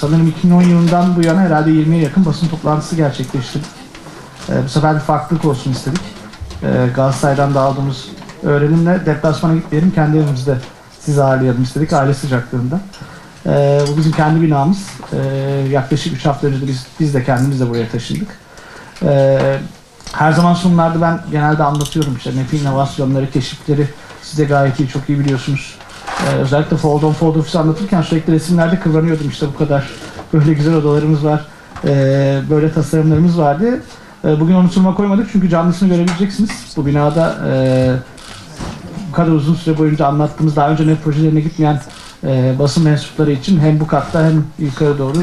sanırım 2010 yılından bu yana herhalde 20'ye yakın basın toplantısı gerçekleştirdik. E, bu sefer bir farklılık olsun istedik. E, Galatasaray'dan da aldığımız öğrenimle deplasmana gitmeyelim, kendi evimizde sizi ağırlayalım istedik, aile sıcaklığında. E, bu bizim kendi binamız. E, yaklaşık 3 hafta önce biz, biz de kendimiz de buraya taşındık. E, her zaman sunumlarda ben genelde anlatıyorum işte NEP inovasyonları, keşifleri siz de gayet iyi, çok iyi biliyorsunuz. Ee, özellikle Fold on Fold Office anlatırken sürekli resimlerde kıvranıyordum işte bu kadar böyle güzel odalarımız var, ee, böyle tasarımlarımız vardı. Ee, bugün onu sunuma koymadık çünkü canlısını görebileceksiniz. Bu binada e, bu kadar uzun süre boyunca anlattığımız daha önce net projelerine gitmeyen e, basın mensupları için hem bu katta hem yukarı doğru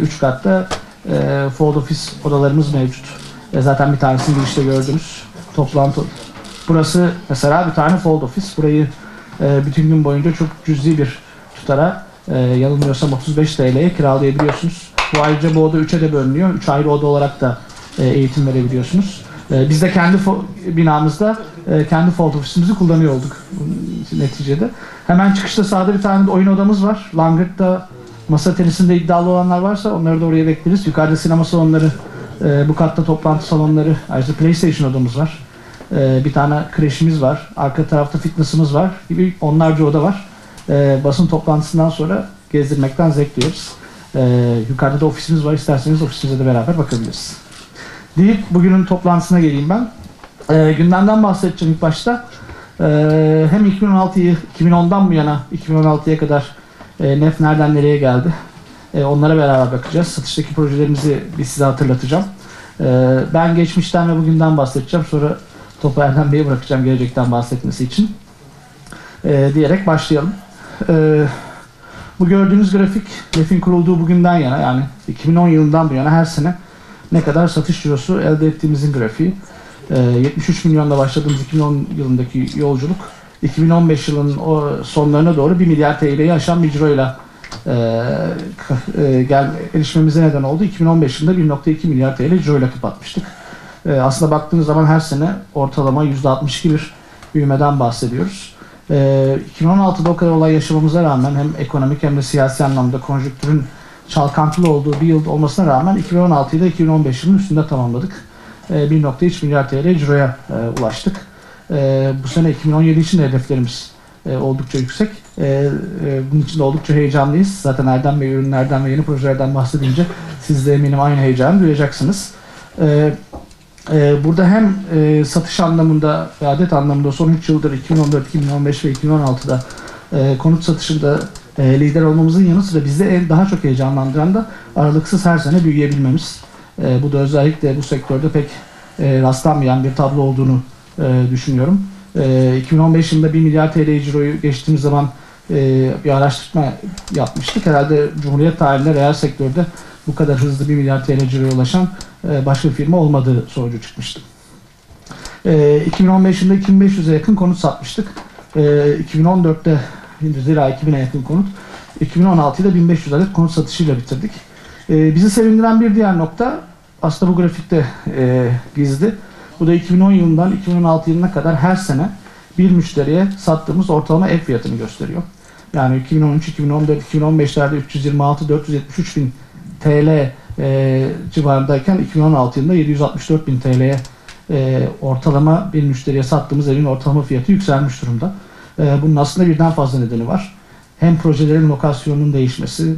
3 katta e, Fold Office odalarımız mevcut. E, zaten bir tanesini girişte gördünüz. Toplantı. Burası mesela bir tane Fold Office. Burayı e, bütün gün boyunca çok cüzi bir tutara e, yanılmıyorsam 35 TL'ye kiralayabiliyorsunuz. Bu ayrıca bu oda 3'e de bölünüyor. 3 ayrı oda olarak da e, eğitim verebiliyorsunuz. E, biz de kendi binamızda e, kendi Fold Office'imizi kullanıyor olduk neticede. Hemen çıkışta sağda bir tane oyun odamız var. Langırt'ta masa tenisinde iddialı olanlar varsa onları da oraya bekleriz. Yukarıda sinema salonları, e, bu katta toplantı salonları, ayrıca PlayStation odamız var. E, bir tane kreşimiz var. Arka tarafta fitness'ımız var gibi onlarca oda var. E, basın toplantısından sonra gezdirmekten zevk duyuyoruz. E, yukarıda da ofisimiz var. İsterseniz ofisimize de beraber bakabiliriz. Deyip bugünün toplantısına geleyim ben. E, gündemden bahsedeceğim ilk başta. E, hem 2016'yı 2010'dan bu yana 2016'ya kadar e, NEF nereden nereye geldi? E, onlara beraber bakacağız. Satıştaki projelerimizi bir size hatırlatacağım. E, ben geçmişten ve bugünden bahsedeceğim. Sonra topu Erdem Bey'e bırakacağım gelecekten bahsetmesi için. E, diyerek başlayalım. E, bu gördüğünüz grafik NEF'in kurulduğu bugünden yana yani 2010 yılından bu yana her sene ne kadar satış cirosu elde ettiğimizin grafiği. E, 73 milyonla başladığımız 2010 yılındaki yolculuk 2015 yılının o sonlarına doğru 1 milyar TL'yi aşan bir ciroyla e, e, gel, erişmemize neden oldu. 2015 yılında 1.2 milyar TL ciroyla kapatmıştık. E, aslında baktığınız zaman her sene ortalama %62 bir büyümeden bahsediyoruz. E, 2016'da o kadar olay yaşamamıza rağmen hem ekonomik hem de siyasi anlamda konjonktürün çalkantılı olduğu bir yıl olmasına rağmen 2016'yı da 2015 yılının üstünde tamamladık. E, 1.3 milyar TL ciroya e, ulaştık. E, bu sene 2017 için de hedeflerimiz e, oldukça yüksek. E, e, bunun için de oldukça heyecanlıyız. Zaten Erdem Bey ürünlerden ve yeni projelerden bahsedince siz de eminim aynı heyecanı duyacaksınız. E, e, burada hem e, satış anlamında ve adet anlamında son 3 yıldır 2014, 2015 ve 2016'da e, konut satışında e, lider olmamızın yanı sıra bizi en daha çok heyecanlandıran da aralıksız her sene büyüyebilmemiz. E, bu da özellikle bu sektörde pek e, rastlanmayan bir tablo olduğunu e, düşünüyorum. E, 2015 yılında 1 milyar TL ciroyu geçtiğimiz zaman e, bir araştırma yapmıştık. Herhalde Cumhuriyet tarihinde reel sektörde bu kadar hızlı 1 milyar TL ciroya ulaşan e, başka firma olmadığı sonucu çıkmıştı. E, 2015 yılında 2500'e yakın konut satmıştık. E, 2014'te zira 2000'e yakın konut. 2016'da 1500 adet konut satışıyla bitirdik. E, bizi sevindiren bir diğer nokta aslında bu grafikte e, gizli. Bu da 2010 yılından 2016 yılına kadar her sene bir müşteriye sattığımız ortalama ev fiyatını gösteriyor. Yani 2013, 2014, 2015'lerde 326, 473 bin TL e, civarındayken 2016 yılında 764 bin TL'ye e, ortalama bir müşteriye sattığımız evin ortalama fiyatı yükselmiş durumda. E, bunun aslında birden fazla nedeni var. Hem projelerin lokasyonunun değişmesi,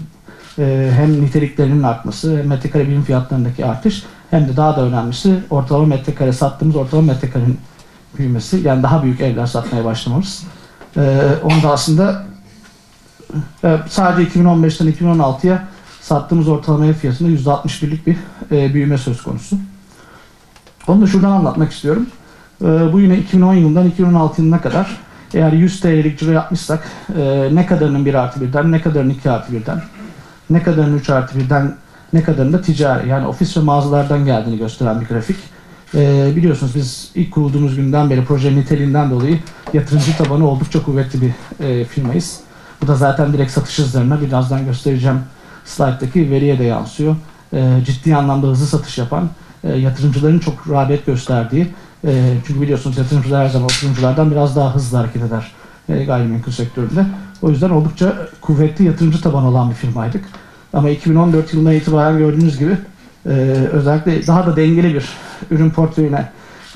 e, hem niteliklerinin artması, hem metrekare birim fiyatlarındaki artış, hem de daha da önemlisi ortalama metrekare sattığımız ortalama metrekarenin büyümesi. Yani daha büyük evler satmaya başlamamız. E, onu da aslında e, sadece 2015'ten 2016'ya sattığımız ortalama ev fiyatında %61'lik bir e, büyüme söz konusu. Onu da şuradan anlatmak istiyorum. E, bu yine 2010 yılından 2016 yılına kadar eğer 100 TL'lik ciro yapmışsak e, ne kadarının 1 artı 1'den, ne kadarının 2 artı 1'den, ne kadarının 3 artı 1'den, ne kadarının da ticari yani ofis ve mağazalardan geldiğini gösteren bir grafik. E, biliyorsunuz biz ilk kurulduğumuz günden beri projenin niteliğinden dolayı yatırımcı tabanı oldukça kuvvetli bir e, firmayız. Bu da zaten direkt satış hızlarına birazdan göstereceğim slayttaki veriye de yansıyor. E, ciddi anlamda hızlı satış yapan, e, yatırımcıların çok rağbet gösterdiği, e, çünkü biliyorsunuz yatırımcılar her zaman oturumculardan biraz daha hızlı hareket eder e, gayrimenkul sektöründe. O yüzden oldukça kuvvetli yatırımcı tabanı olan bir firmaydık. Ama 2014 yılına itibaren gördüğünüz gibi e, özellikle daha da dengeli bir ürün portföyüne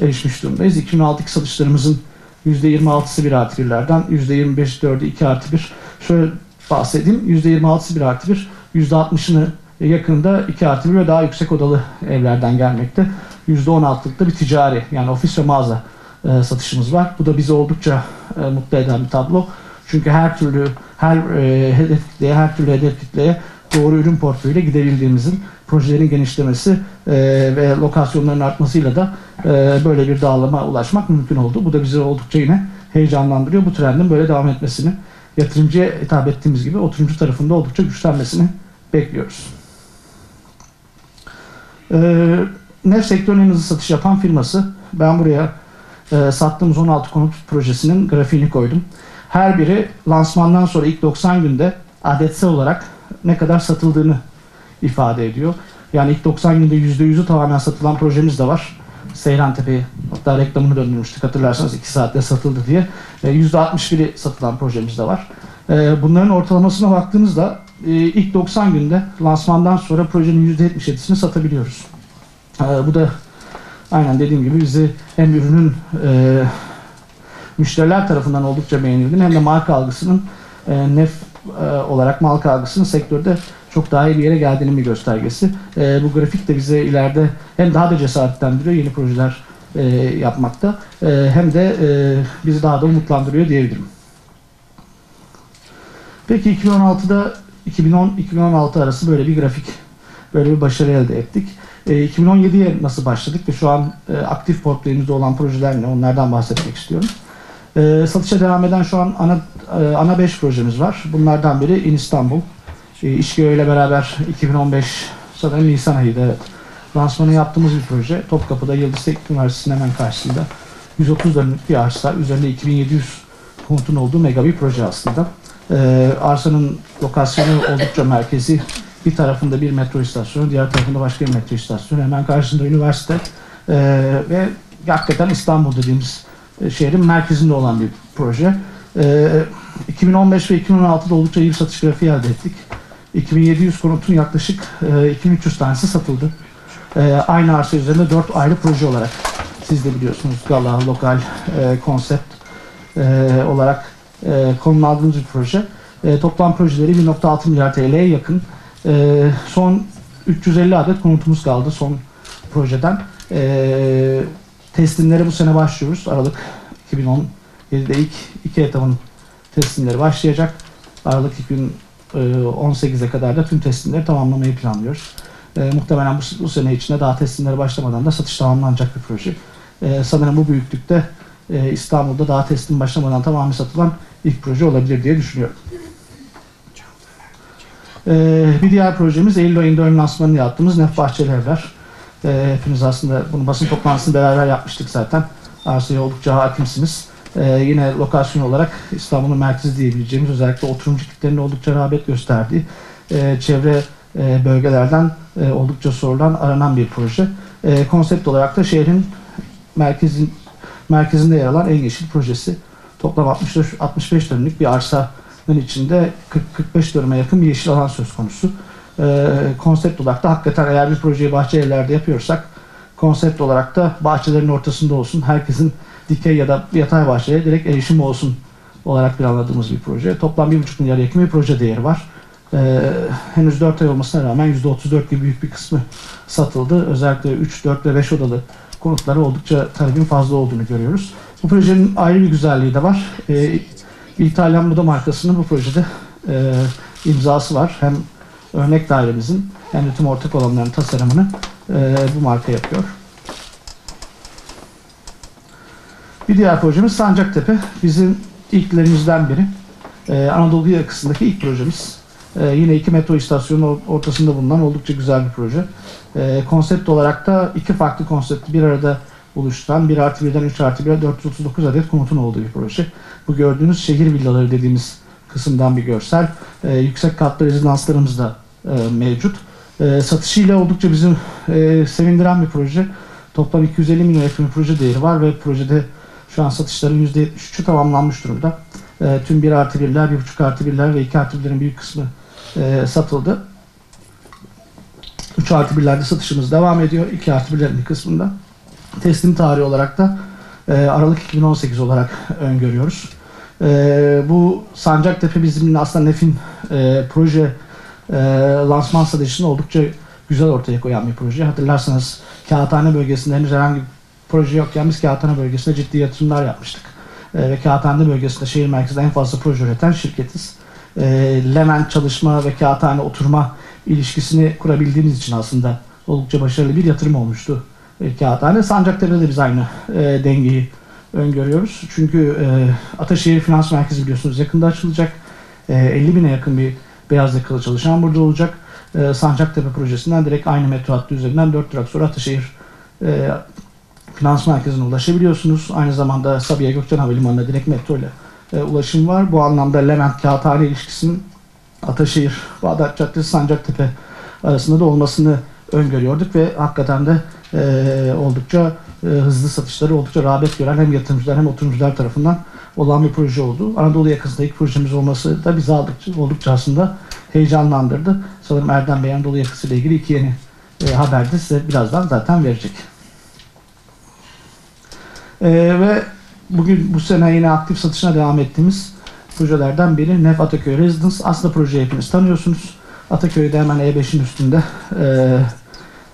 erişmiş durumdayız. 2006'daki satışlarımızın %26'sı 1 artı 1'lerden, %25'i 4'ü 2 artı 1. Şöyle bahsedeyim. %26'sı 1 artı 1, %60'ını yakında 2 artı 1 ve daha yüksek odalı evlerden gelmekte. %16'lık da bir ticari yani ofis ve mağaza e, satışımız var. Bu da bizi oldukça e, mutlu eden bir tablo. Çünkü her türlü her e, hedef kitleye, her türlü hedef kitleye doğru ürün portföyüyle gidebildiğimizin projelerin genişlemesi e, ve lokasyonların artmasıyla da e, böyle bir dağılıma ulaşmak mümkün oldu. Bu da bizi oldukça yine heyecanlandırıyor. Bu trendin böyle devam etmesini, yatırımcıya hitap ettiğimiz gibi oturumcu tarafında oldukça güçlenmesini bekliyoruz. E, NEF sektörün hızlı satış yapan firması. Ben buraya e, sattığımız 16 konut projesinin grafiğini koydum. Her biri lansmandan sonra ilk 90 günde adetsel olarak ne kadar satıldığını ifade ediyor. Yani ilk 90 günde %100'ü tamamen satılan projemiz de var. Seyran Tepe'yi hatta reklamını döndürmüştük hatırlarsanız 2 saatte satıldı diye. E, %61'i satılan projemiz de var. E, bunların ortalamasına baktığınızda e, ilk 90 günde lansmandan sonra projenin %77'sini satabiliyoruz. E, bu da aynen dediğim gibi bizi hem ürünün e, müşteriler tarafından oldukça beğenildiğini hem de marka algısının e, nef e, olarak marka algısının sektörde çok daha iyi bir yere geldiğinin bir göstergesi. Bu grafik de bize ileride hem daha da cesaretlendiriyor yeni projeler yapmakta hem de bizi daha da umutlandırıyor diyebilirim. Peki 2016'da 2010-2016 arası böyle bir grafik, böyle bir başarı elde ettik. E, 2017'ye nasıl başladık ve şu an e, aktif portföyümüzde olan projeler ne? Onlardan bahsetmek istiyorum. E, satışa devam eden şu an ana e, ana 5 projemiz var. Bunlardan biri In İstanbul. E, İşgöğü ile beraber 2015 sanırım Nisan ayıydı evet. Lansmanı yaptığımız bir proje. Topkapı'da Yıldız Teknik Üniversitesi'nin hemen karşısında. 130 dönümlük bir arsa. Üzerinde 2700 konutun olduğu mega bir proje aslında. E, arsanın lokasyonu oldukça merkezi. Bir tarafında bir metro istasyonu, diğer tarafında başka bir metro istasyonu. Hemen karşısında üniversite e, ve hakikaten İstanbul dediğimiz e, şehrin merkezinde olan bir proje. E, 2015 ve 2016'da oldukça iyi bir satış grafiği elde ettik. 2700 konutun yaklaşık e, 2300 tanesi satıldı. E, aynı arsa üzerinde 4 ayrı proje olarak siz de biliyorsunuz Gala, Lokal, e, Konsept e, olarak e, konumlandığımız bir proje. E, toplam projeleri 1.6 milyar TL'ye yakın. E, son 350 adet konutumuz kaldı son projeden. E, teslimlere bu sene başlıyoruz. Aralık 2017'de ilk iki etapın teslimleri başlayacak. Aralık 2018'e kadar da tüm teslimleri tamamlamayı planlıyoruz. E, muhtemelen bu, bu sene içinde daha teslimleri başlamadan da satış tamamlanacak bir proje. E, sanırım bu büyüklükte e, İstanbul'da daha teslim başlamadan tamamen satılan ilk proje olabilir diye düşünüyorum. E, bir diğer projemiz Eylül ayında ön lansmanını yaptığımız Nef Bahçeli Evler. E, hepiniz aslında bunu basın toplantısını beraber yapmıştık zaten. Arsaya oldukça hakimsiniz. Ee, yine lokasyon olarak İstanbul'un merkezi diyebileceğimiz özellikle oturumcu kitlerin oldukça rağbet gösterdiği e, çevre e, bölgelerden e, oldukça sorulan aranan bir proje. E, konsept olarak da şehrin merkezin merkezinde yer alan en yeşil projesi. Toplam 64, 65 dönümlük bir arsanın içinde 40-45 dönüme yakın bir yeşil alan söz konusu. E, konsept olarak da hakikaten eğer bir projeyi bahçe evlerde yapıyorsak konsept olarak da bahçelerin ortasında olsun. Herkesin dikey ya da yatay bahçeye direkt erişim olsun olarak planladığımız bir proje. Toplam 1,5 milyar yakın bir proje değeri var. Ee, henüz 4 ay olmasına rağmen %34 gibi büyük bir kısmı satıldı. Özellikle 3, 4 ve 5 odalı konutlara oldukça talebin fazla olduğunu görüyoruz. Bu projenin ayrı bir güzelliği de var. Ee, İtalyan Moda markasının bu projede e, imzası var. Hem örnek dairemizin hem de tüm ortak olanların tasarımını e, bu marka yapıyor. Bir diğer projemiz Sancaktepe. Bizim ilklerimizden biri. Ee, Anadolu yakasındaki ilk projemiz. Ee, yine iki metro istasyonu ortasında bulunan oldukça güzel bir proje. Ee, konsept olarak da iki farklı konsepti bir arada oluşturan 1 artı 1'den 3 artı 1'e 439 adet konutun olduğu bir proje. Bu gördüğünüz şehir villaları dediğimiz kısımdan bir görsel. Ee, yüksek katlı rezidanslarımız da e, mevcut. Satışıyla oldukça bizim e, sevindiren bir proje. Toplam 250 milyon yakın proje değeri var ve projede şu an satışların %73'ü tamamlanmış durumda. E, tüm 1 artı 1'ler, 1,5 artı 1'ler ve 2 artı 1'lerin büyük kısmı e, satıldı. 3 artı 1'lerde satışımız devam ediyor. 2 artı 1'lerin bir kısmında. Teslim tarihi olarak da e, Aralık 2018 olarak öngörüyoruz. E, bu Sancaktepe bizim aslında NEF'in e, proje e, lansman stratejisini oldukça güzel ortaya koyan bir proje. Hatırlarsanız Kağıthane bölgesinde henüz herhangi bir proje yokken biz Kağıthane bölgesinde ciddi yatırımlar yapmıştık. E, ve Kağıthane bölgesinde şehir merkezinde en fazla proje üreten şirketiz. E, Levent çalışma ve Kağıthane oturma ilişkisini kurabildiğimiz için aslında oldukça başarılı bir yatırım olmuştu e, Kağıthane. Sancaktepe'de de biz aynı e, dengeyi öngörüyoruz. Çünkü e, Ataşehir Finans Merkezi biliyorsunuz yakında açılacak. E, 50 bine yakın bir beyaz yakalı çalışan burada olacak. E, Sancaktepe projesinden direkt aynı metro hattı üzerinden 4 durak sonra Ataşehir e, Finans Merkezi'ne ulaşabiliyorsunuz. Aynı zamanda Sabiha Gökçen Havalimanı'na direkt metro ile ulaşım var. Bu anlamda Levent Kağıthane ilişkisinin Ataşehir, Bağdat Caddesi, Sancaktepe arasında da olmasını öngörüyorduk ve hakikaten de e, oldukça e, hızlı satışları oldukça rağbet gören hem yatırımcılar hem oturumcular tarafından olan bir proje oldu. Anadolu yakasında ilk projemiz olması da bizi aldıkça, oldukça aslında heyecanlandırdı. Sanırım Erdem Bey Anadolu yakası ile ilgili iki yeni e, haber de size birazdan zaten verecek. E, ve bugün bu sene yine aktif satışına devam ettiğimiz projelerden biri Nef Ataköy Residence. Aslında projeyi hepiniz tanıyorsunuz. Ataköy'de hemen E5'in üstünde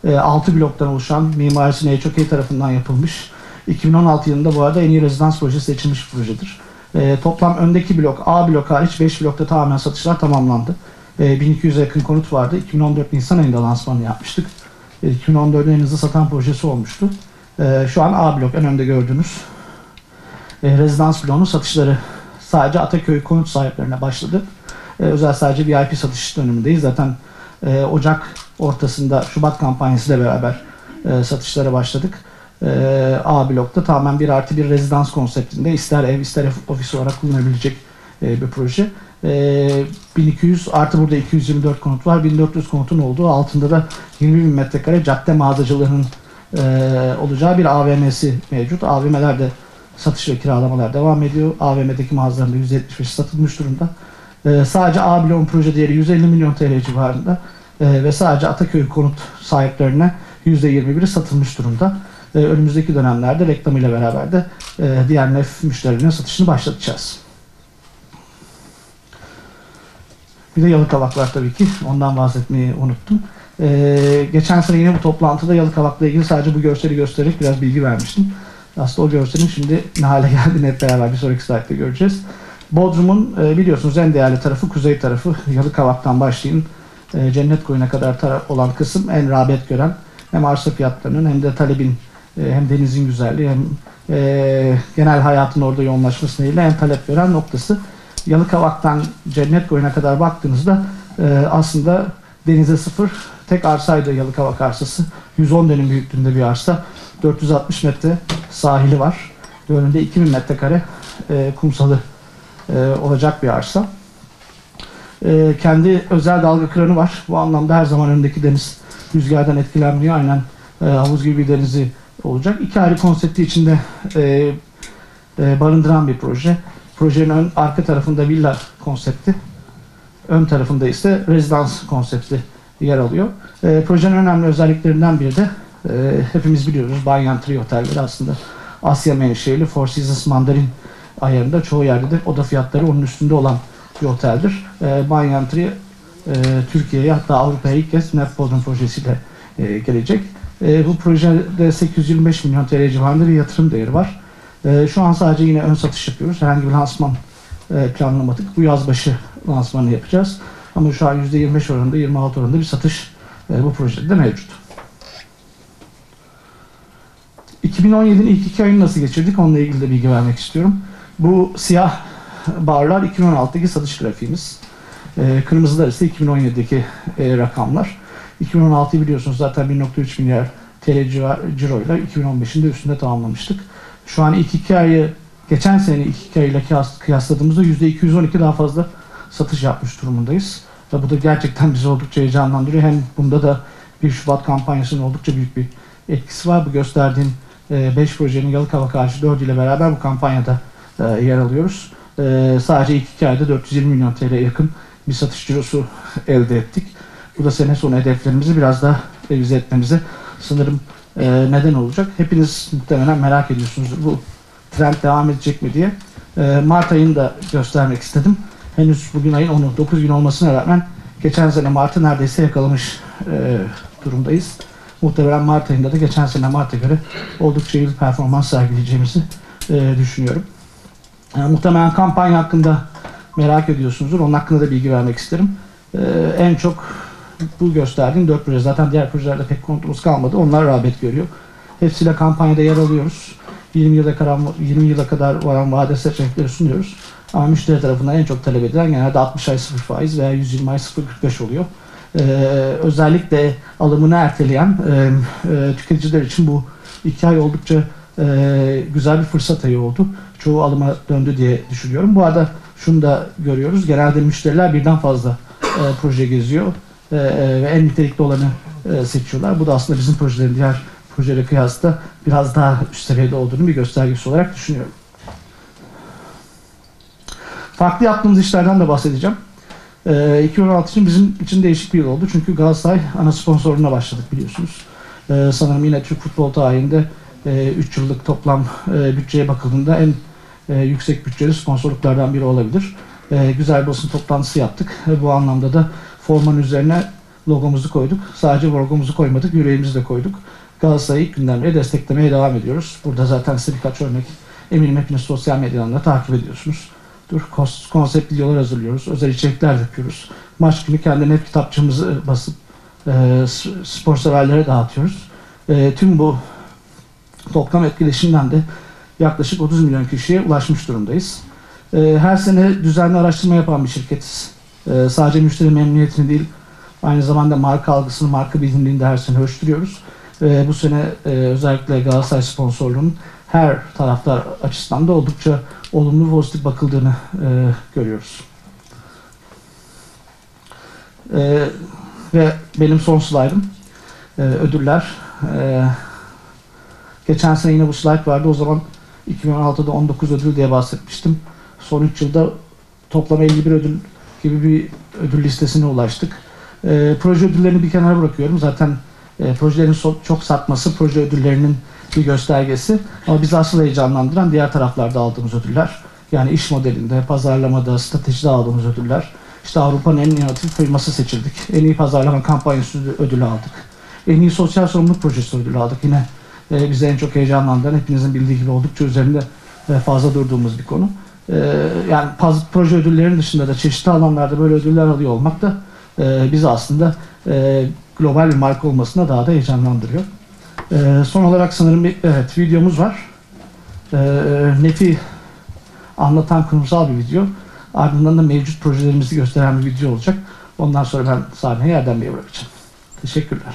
e, e, 6 bloktan oluşan mimarisi NHOK tarafından yapılmış. 2016 yılında bu arada en iyi rezidans projesi seçilmiş bir projedir. E, toplam öndeki blok, A blok hariç 5 blokta tamamen satışlar tamamlandı. E, 1200'e yakın konut vardı. 2014 Nisan ayında lansmanı yapmıştık. E, 2014'ün en hızlı satan projesi olmuştu. E, şu an A blok en önde gördüğünüz e, rezidans bloğunun satışları sadece Ataköy konut sahiplerine başladı. E, özel sadece VIP satış dönemindeyiz. Zaten e, Ocak ortasında Şubat kampanyası ile beraber e, satışlara başladık. E, A blokta tamamen bir artı bir rezidans konseptinde ister ev ister ofis olarak kullanabilecek e, bir proje. E, 1200 artı burada 224 konut var. 1400 konutun olduğu altında da 20 bin metrekare cadde mağazacılığının e, olacağı bir AVM'si mevcut. AVM'lerde satış ve kiralamalar devam ediyor. AVM'deki mağazaların da 175 satılmış durumda. Ee, sadece A bloğun proje değeri 150 milyon TL civarında ee, ve sadece Ataköy konut sahiplerine %21'i satılmış durumda. Ee, önümüzdeki dönemlerde reklam ile beraber de e, nef müşterilerine satışını başlatacağız. Bir de Yalıkavaklar tabii ki. Ondan bahsetmeyi unuttum. Ee, geçen sene yine bu toplantıda Yalıkavak'la ilgili sadece bu görseli göstererek biraz bilgi vermiştim. Aslında o görselin şimdi ne hale geldiğini hep beraber bir sonraki slaytta göreceğiz. Bodrum'un e, biliyorsunuz en değerli tarafı kuzey tarafı. Yalıkavak'tan başlayın e, Cennet Koyu'na kadar olan kısım en rağbet gören hem arsa fiyatlarının hem de talebin e, hem denizin güzelliği hem genel hayatın orada yoğunlaşması nedeniyle en talep gören noktası. Yalıkavak'tan Cennet Koyu'na kadar baktığınızda aslında denize sıfır tek arsaydı Yalıkavak arsası. 110 dönüm büyüklüğünde bir arsa. 460 metre sahili var. Önünde 2000 metrekare e, kumsalı e, olacak bir arsa. E, kendi özel dalga kıranı var. Bu anlamda her zaman önündeki deniz rüzgardan etkilenmiyor. Aynen e, havuz gibi bir denizi olacak. İki ayrı konsepti içinde e, e, barındıran bir proje. Projenin ön, arka tarafında villa konsepti, ön tarafında ise rezidans konsepti yer alıyor. E, projenin önemli özelliklerinden biri de e, hepimiz biliyoruz Banyan Tree otelleri aslında Asya menşeli Four Seasons Mandarin ayarında çoğu yerde de oda fiyatları onun üstünde olan bir oteldir. E, Banyan Tree e, Türkiye'ye hatta Avrupa'ya ilk kez Nef Bodrum projesiyle e, gelecek. E, bu projede 825 milyon TL civarında bir yatırım değeri var. E, şu an sadece yine ön satış yapıyoruz. Herhangi bir lansman e, planlamadık. Bu yaz başı lansmanı yapacağız. Ama şu an %25 oranında, 26 oranında bir satış e, bu projede de mevcut. 2017'nin ilk iki ayını nasıl geçirdik onunla ilgili de bilgi vermek istiyorum. Bu siyah barlar 2016'daki satış grafiğimiz. E, kırmızılar ise 2017'deki e, rakamlar. 2016'yı biliyorsunuz zaten 1.3 milyar TL ciroyla 2015'in de üstünde tamamlamıştık. Şu an ilk iki ayı geçen sene ilk iki ayıyla kıyasladığımızda %212 daha fazla satış yapmış durumundayız. Ve bu da gerçekten bizi oldukça heyecanlandırıyor. Hem bunda da 1 Şubat kampanyasının oldukça büyük bir etkisi var. Bu gösterdiğim 5 e, projenin Yalıkava karşı 4 ile beraber bu kampanyada e, yer alıyoruz. E, sadece ilk iki ayda 420 milyon TL yakın bir satış cirosu elde ettik. Bu da sene sonu hedeflerimizi biraz daha revize etmemize sanırım e, neden olacak. Hepiniz muhtemelen merak ediyorsunuzdur bu trend devam edecek mi diye. E, Mart ayını da göstermek istedim. Henüz bugün ayın 10'u, 9 gün olmasına rağmen geçen sene Mart'ı neredeyse yakalamış durumdayız. Muhtemelen Mart ayında da geçen sene Mart'a göre oldukça iyi bir performans sergileyeceğimizi e, düşünüyorum. E, muhtemelen kampanya hakkında merak ediyorsunuzdur. Onun hakkında da bilgi vermek isterim. E, en çok bu gösterdiğim dört proje. Zaten diğer projelerde pek kontumuz kalmadı. Onlar rağbet görüyor. Hepsiyle kampanyada yer alıyoruz. 20 yıla kadar 20 yıla kadar varan vade seçenekleri sunuyoruz. Ama müşteri tarafından en çok talep edilen genelde 60 ay 0 faiz veya 120 ay 0.45 oluyor. Ee, özellikle alımını erteleyen e, e, tüketiciler için bu iki ay oldukça e, güzel bir fırsat ayı oldu. Çoğu alıma döndü diye düşünüyorum. Bu arada şunu da görüyoruz. Genelde müşteriler birden fazla proje geziyor ve en nitelikli olanı seçiyorlar. Bu da aslında bizim projelerin diğer projelere kıyasla biraz daha üst seviyede olduğunu bir göstergesi olarak düşünüyorum. Farklı yaptığımız işlerden de bahsedeceğim. E, 2016 için bizim için değişik bir yıl oldu. Çünkü Galatasaray ana sponsorluğuna başladık biliyorsunuz. E, sanırım yine Türk futbol tarihinde 3 yıllık toplam e, bütçeye bakıldığında en e, yüksek bütçeli sponsorluklardan biri olabilir. E, güzel basın toplantısı yaptık. E, bu anlamda da formanın üzerine logomuzu koyduk. Sadece logomuzu koymadık, yüreğimizi de koyduk. Galatasaray'ı ilk günden beri desteklemeye devam ediyoruz. Burada zaten size birkaç örnek eminim hepiniz sosyal medyadan da takip ediyorsunuz. Dur, konsept videolar hazırlıyoruz, özel içerikler yapıyoruz. Maç günü kendi net kitapçığımızı basıp e, spor severlere dağıtıyoruz. E, tüm bu toplam etkileşimden de yaklaşık 30 milyon kişiye ulaşmış durumdayız. E, her sene düzenli araştırma yapan bir şirketiz. E, sadece müşteri memnuniyetini değil, aynı zamanda marka algısını, marka bilinirliğini de her sene ölçtürüyoruz. E, bu sene e, özellikle Galatasaray sponsorluğunun her taraftar açısından da oldukça olumlu pozitif bakıldığını e, görüyoruz. E, ve benim son slaydım. E, ödüller. E, geçen sene yine bu slide vardı. O zaman 2016'da 19 ödül diye bahsetmiştim. Son 3 yılda toplam 51 ödül gibi bir ödül listesine ulaştık. E, proje ödüllerini bir kenara bırakıyorum. Zaten e, projelerin so- çok satması proje ödüllerinin bir göstergesi. Ama bizi asıl heyecanlandıran diğer taraflarda aldığımız ödüller. Yani iş modelinde, pazarlamada, stratejide aldığımız ödüller. İşte Avrupa'nın en inovatif firması seçildik. En iyi pazarlama kampanyası ödülü aldık. En iyi sosyal sorumluluk projesi ödülü aldık. Yine e, bizi en çok heyecanlandıran, hepinizin bildiği gibi oldukça üzerinde e, fazla durduğumuz bir konu. E, yani paz, proje ödüllerinin dışında da çeşitli alanlarda böyle ödüller alıyor olmak da e, bizi aslında e, global bir marka olmasına daha da heyecanlandırıyor. E, son olarak sanırım bir evet, videomuz var. E, Nefi anlatan kurumsal bir video. Ardından da mevcut projelerimizi gösteren bir video olacak. Ondan sonra ben sahneyi Erdem Bey'e bırakacağım. Teşekkürler.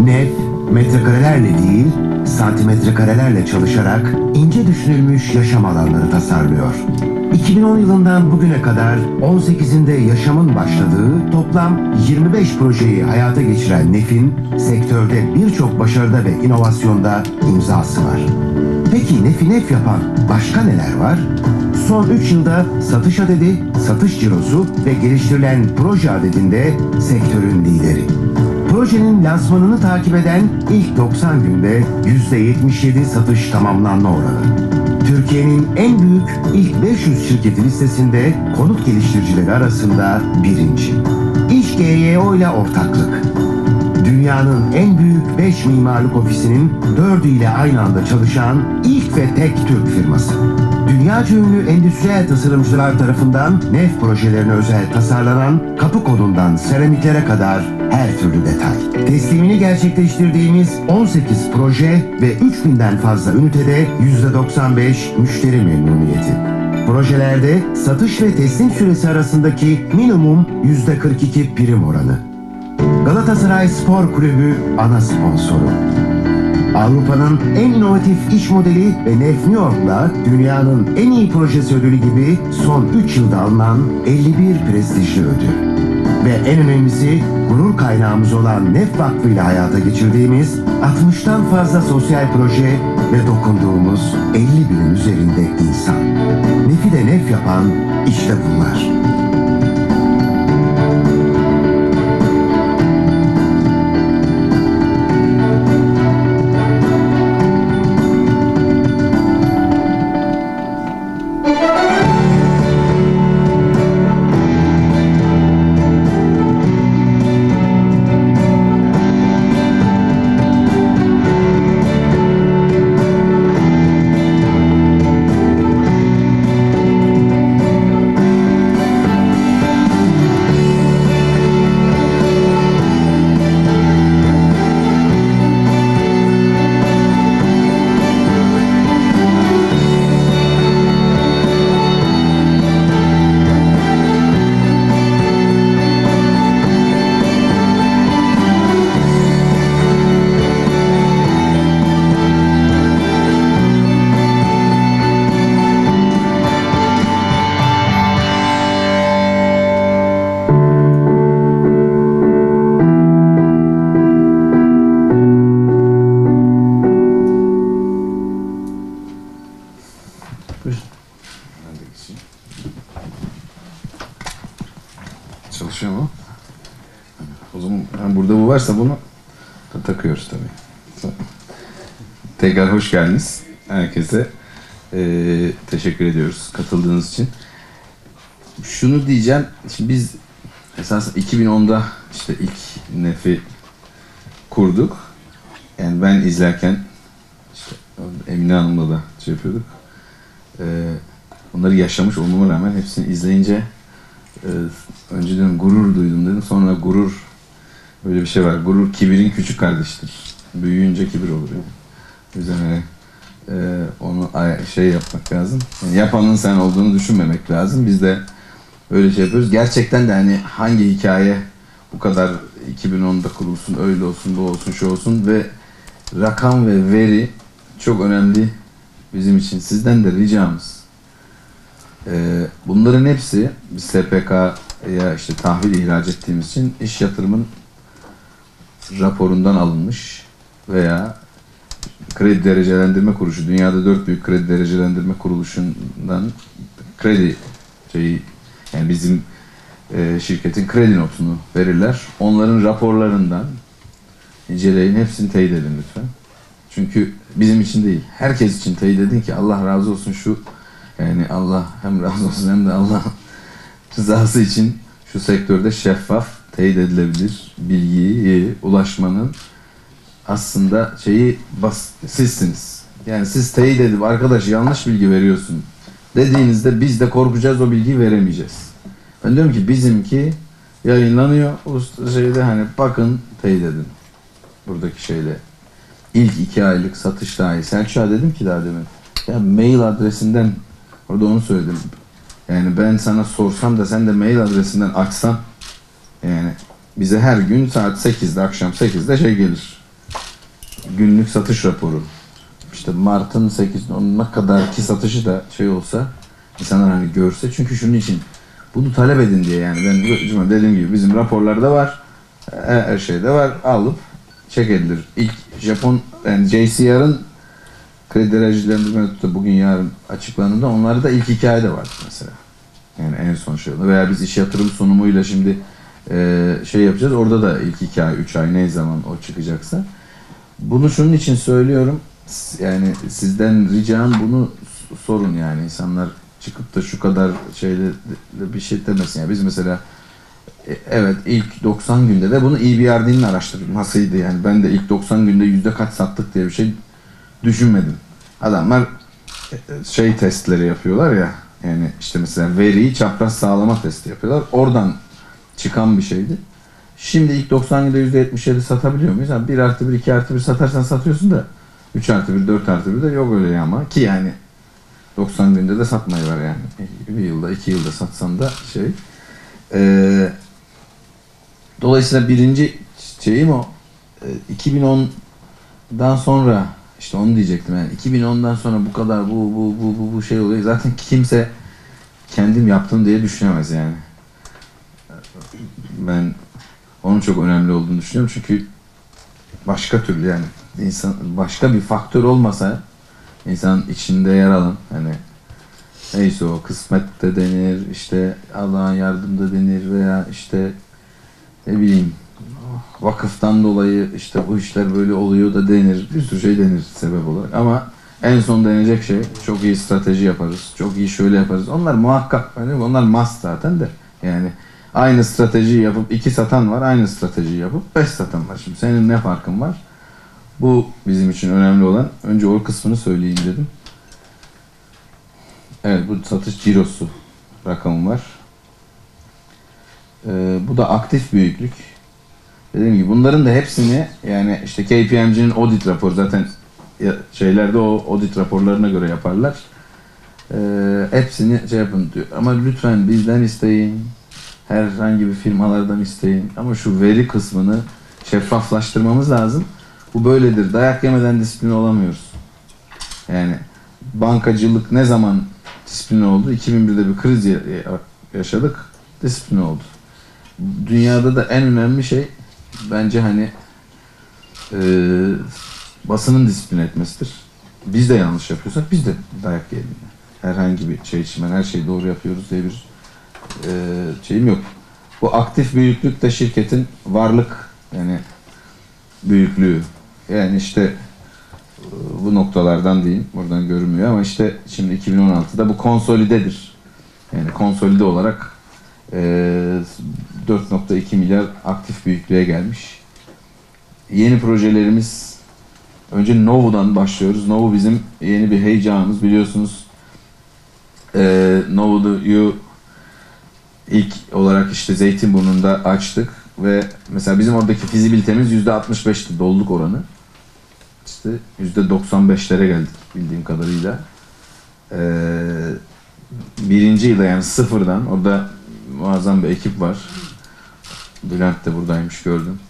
NEF metrekarelerle değil, santimetrekarelerle çalışarak ince düşünülmüş yaşam alanları tasarlıyor. 2010 yılından bugüne kadar 18'inde yaşamın başladığı toplam 25 projeyi hayata geçiren NEF'in sektörde birçok başarıda ve inovasyonda imzası var. Peki NEF'i NEF yapan başka neler var? Son 3 yılda satış adedi, satış cirosu ve geliştirilen proje adedinde sektörün lideri. Projenin lansmanını takip eden ilk 90 günde %77 satış tamamlanma oranı. Türkiye'nin en büyük ilk 500 şirketi listesinde konut geliştiricileri arasında birinci. İş GYO ile ortaklık. Dünyanın en büyük 5 mimarlık ofisinin 4'ü ile aynı anda çalışan ilk ve tek Türk firması. Dünyaca ünlü endüstriyel tasarımcılar tarafından NEF projelerine özel tasarlanan kapı kodundan seramiklere kadar her türlü detay. Teslimini gerçekleştirdiğimiz 18 proje ve 3000'den fazla ünitede %95 müşteri memnuniyeti. Projelerde satış ve teslim süresi arasındaki minimum %42 prim oranı. Galatasaray Spor Kulübü ana sponsoru. Avrupa'nın en inovatif iş modeli ve NEF New York'la dünyanın en iyi projesi ödülü gibi son 3 yılda alınan 51 prestijli ödül. Ve en önemlisi gurur kaynağımız olan Nef Vakfı ile hayata geçirdiğimiz 60'tan fazla sosyal proje ve dokunduğumuz 50 binin üzerinde insan. Nef'i de nef yapan işte bunlar. Herkese. Ee, teşekkür ediyoruz katıldığınız için. Şunu diyeceğim, şimdi biz esas 2010'da işte ilk nefi kurduk. Yani ben izlerken işte Emine Hanım'la da şey yapıyorduk. Ee, bunları yaşamış olmama rağmen hepsini izleyince e, önce dedim gurur duydum dedim. Sonra gurur böyle bir şey var. Gurur kibirin küçük kardeşidir. Büyüyünce kibir olur. Yani. O yüzden hani, e, ay- şey yapmak lazım. Yani yapanın sen olduğunu düşünmemek lazım. Biz de öyle şey yapıyoruz. Gerçekten de hani hangi hikaye bu kadar 2010'da kurulsun, öyle olsun, bu olsun, şu olsun ve rakam ve veri çok önemli bizim için. Sizden de ricamız ee, bunların hepsi biz SPK'ya işte tahvil ihraç ettiğimiz için iş yatırımın raporundan alınmış veya kredi derecelendirme kuruluşu dünyada dört büyük kredi derecelendirme kuruluşundan kredi şeyi yani bizim e, şirketin kredi notunu verirler. Onların raporlarından inceleyin hepsini teyit edin lütfen. Çünkü bizim için değil, herkes için teyit edin ki Allah razı olsun şu yani Allah hem razı olsun hem de Allah rızası için şu sektörde şeffaf, teyit edilebilir bilgiye ulaşmanın aslında şeyi bas, sizsiniz. Yani siz teyit edip arkadaş yanlış bilgi veriyorsun dediğinizde biz de korkacağız o bilgiyi veremeyeceğiz. Ben diyorum ki bizimki yayınlanıyor. Uluslararası şeyde hani bakın teyit edin. Buradaki şeyle. İlk iki aylık satış dahi. Selçuk'a dedim ki daha demin. Ya mail adresinden orada onu söyledim. Yani ben sana sorsam da sen de mail adresinden açsan yani bize her gün saat 8'de akşam 8'de şey gelir. Günlük satış raporu. İşte Mart'ın 8'inde onun ne kadar ki satışı da şey olsa insanlar hani görse çünkü şunun için bunu talep edin diye yani ben dediğim gibi bizim raporlarda var her şeyde var alıp çek edilir. İlk Japon yani JCR'ın kredi derecelendirme notu bugün yarın açıklandığında onlarda ilk hikaye de var mesela. Yani en son şey oldu. Veya biz iş yatırım sunumuyla şimdi e, şey yapacağız. Orada da ilk hikaye 3 ay ne zaman o çıkacaksa. Bunu şunun için söylüyorum. Yani sizden ricam bunu sorun yani. insanlar çıkıp da şu kadar şeyle bir şey demesin. Yani biz mesela e, Evet ilk 90 günde de bunu EBRD'nin araştırmasıydı yani ben de ilk 90 günde yüzde kaç sattık diye bir şey düşünmedim. Adamlar e, şey testleri yapıyorlar ya yani işte mesela veriyi çapraz sağlama testi yapıyorlar. Oradan çıkan bir şeydi. Şimdi ilk 90 günde yüzde 77 satabiliyor muyuz? Yani 1 artı 1, 2 artı 1 satarsan satıyorsun da 3 artı 1, 4 artı 1 de yok öyle ama ki yani 90 günde de satmayı var yani. Bir yılda, iki yılda satsan da şey. Ee, dolayısıyla birinci şeyim o. Ee, 2010'dan sonra işte onu diyecektim yani 2010'dan sonra bu kadar bu bu bu bu, bu şey oluyor. Zaten kimse kendim yaptım diye düşünemez yani. ben onun çok önemli olduğunu düşünüyorum. Çünkü başka türlü yani insan başka bir faktör olmasa insan içinde yer alan hani neyse o kısmet de denir işte Allah'ın yardım da denir veya işte ne bileyim vakıftan dolayı işte bu işler böyle oluyor da denir bir sürü şey denir sebep olarak. Ama en son denecek şey çok iyi strateji yaparız çok iyi şöyle yaparız. Onlar muhakkak hani onlar must zaten de. Yani aynı stratejiyi yapıp iki satan var aynı stratejiyi yapıp beş satan var şimdi senin ne farkın var bu bizim için önemli olan. Önce o kısmını söyleyeyim dedim. Evet bu satış cirosu rakamı var. Ee, bu da aktif büyüklük. Dediğim gibi bunların da hepsini yani işte KPMG'nin audit raporu zaten şeylerde o audit raporlarına göre yaparlar. Ee, hepsini şey yapın diyor. Ama lütfen bizden isteyin. Herhangi bir firmalardan isteyin. Ama şu veri kısmını şeffaflaştırmamız lazım. Bu böyledir. Dayak yemeden disiplin olamıyoruz. Yani bankacılık ne zaman disiplin oldu? 2001'de bir kriz ya- yaşadık. Disiplin oldu. Dünyada da en önemli şey bence hani e, basının disiplin etmesidir. Biz de yanlış yapıyorsak biz de dayak yiyelim. Herhangi bir şey için her şeyi doğru yapıyoruz diye bir e, şeyim yok. Bu aktif büyüklük de şirketin varlık yani büyüklüğü. Yani işte e, bu noktalardan diyeyim. Buradan görünmüyor ama işte şimdi 2016'da bu konsolidedir. Yani konsolide olarak e, 4.2 milyar aktif büyüklüğe gelmiş. Yeni projelerimiz önce Novo'dan başlıyoruz. Novo bizim yeni bir heyecanımız biliyorsunuz. E, Novo'yu ilk olarak işte Zeytinburnu'nda açtık ve mesela bizim oradaki fizibilitemiz %65'ti doluluk oranı. İşte %95'lere geldik bildiğim kadarıyla. Ee, birinci yılda yani sıfırdan orada muazzam bir ekip var. Bülent de buradaymış gördüm.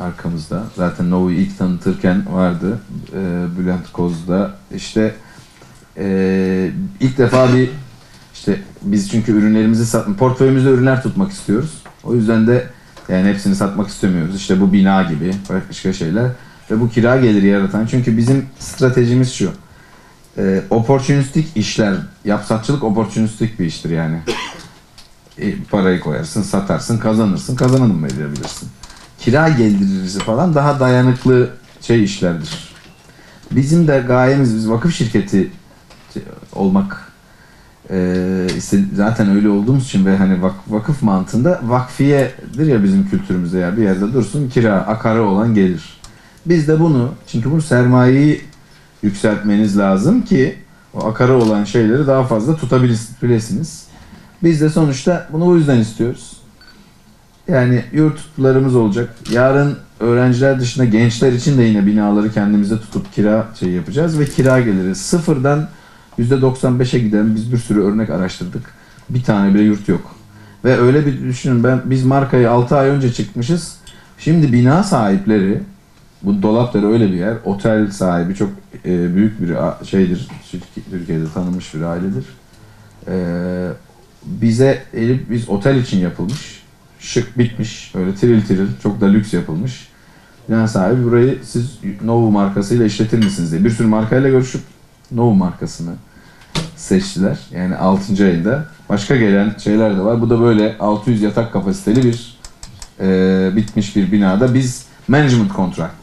Arkamızda. Zaten Novo'yu ilk tanıtırken vardı. Ee, Bülent Koz'da. İşte ee, ilk defa bir işte biz çünkü ürünlerimizi sat, portföyümüzde ürünler tutmak istiyoruz. O yüzden de yani hepsini satmak istemiyoruz. İşte bu bina gibi başka şeyler ve bu kira geliri yaratan. Çünkü bizim stratejimiz şu. E, opportunistik işler, yapsatçılık opportunistik bir iştir yani. E, parayı koyarsın, satarsın, kazanırsın, kazananım verebilirsin. Kira gelirisi falan daha dayanıklı şey işlerdir. Bizim de gayemiz biz vakıf şirketi olmak işte zaten öyle olduğumuz için ve hani vak- vakıf mantığında vakfiyedir ya bizim kültürümüzde ya bir yerde dursun kira akarı olan gelir. Biz de bunu çünkü bu sermayeyi yükseltmeniz lazım ki o akarı olan şeyleri daha fazla tutabilirsiniz. Biz de sonuçta bunu o yüzden istiyoruz. Yani yurtlarımız olacak. Yarın öğrenciler dışında gençler için de yine binaları kendimize tutup kira şey yapacağız ve kira geliri sıfırdan %95'e giden biz bir sürü örnek araştırdık. Bir tane bile yurt yok. Ve öyle bir düşünün ben biz markayı 6 ay önce çıkmışız. Şimdi bina sahipleri bu Dolapdere öyle bir yer. Otel sahibi çok e, büyük bir şeydir. Türkiye- Türkiye'de tanınmış bir ailedir. E, bize Elif biz otel için yapılmış. Şık bitmiş. Öyle tiril tiril. Çok da lüks yapılmış. Bina sahibi burayı siz Novo markasıyla işletir misiniz diye. Bir sürü markayla görüşüp Novo markasını seçtiler. Yani 6. ayında. Başka gelen şeyler de var. Bu da böyle 600 yatak kapasiteli bir e, bitmiş bir binada biz management contract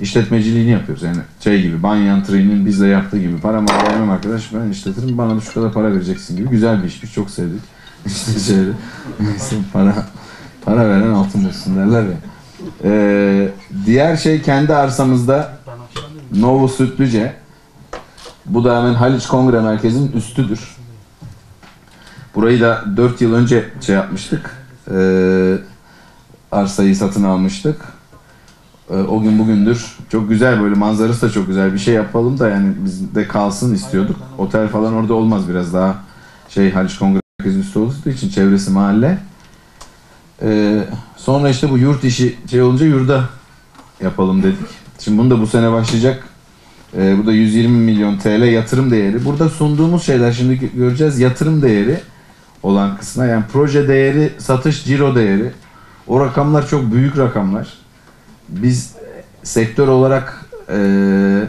işletmeciliğini yapıyoruz. Yani şey gibi Banyan Tree'nin bizle yaptığı gibi para mı vermem arkadaş ben işletirim bana da şu kadar para vereceksin gibi güzel bir iş. Biz çok sevdik. İşte şöyle para para veren altın bulsun derler ya. E, diğer şey kendi arsamızda Novo Sütlüce bu da hemen Haliç Kongre Merkezi'nin üstüdür. Burayı da 4 yıl önce şey yapmıştık. Ee, arsayı satın almıştık. Ee, o gün bugündür çok güzel böyle manzarası da çok güzel bir şey yapalım da yani bizde kalsın istiyorduk. Otel falan orada olmaz biraz daha şey Haliç Kongre Merkezi'nin üstü olduğu için çevresi mahalle. Ee, sonra işte bu yurt işi şey olunca yurda yapalım dedik. Şimdi bunu da bu sene başlayacak. Ee, bu da 120 milyon TL yatırım değeri. Burada sunduğumuz şeyler şimdi gö- göreceğiz. Yatırım değeri olan kısmına yani proje değeri, satış ciro değeri o rakamlar çok büyük rakamlar. Biz sektör olarak eee,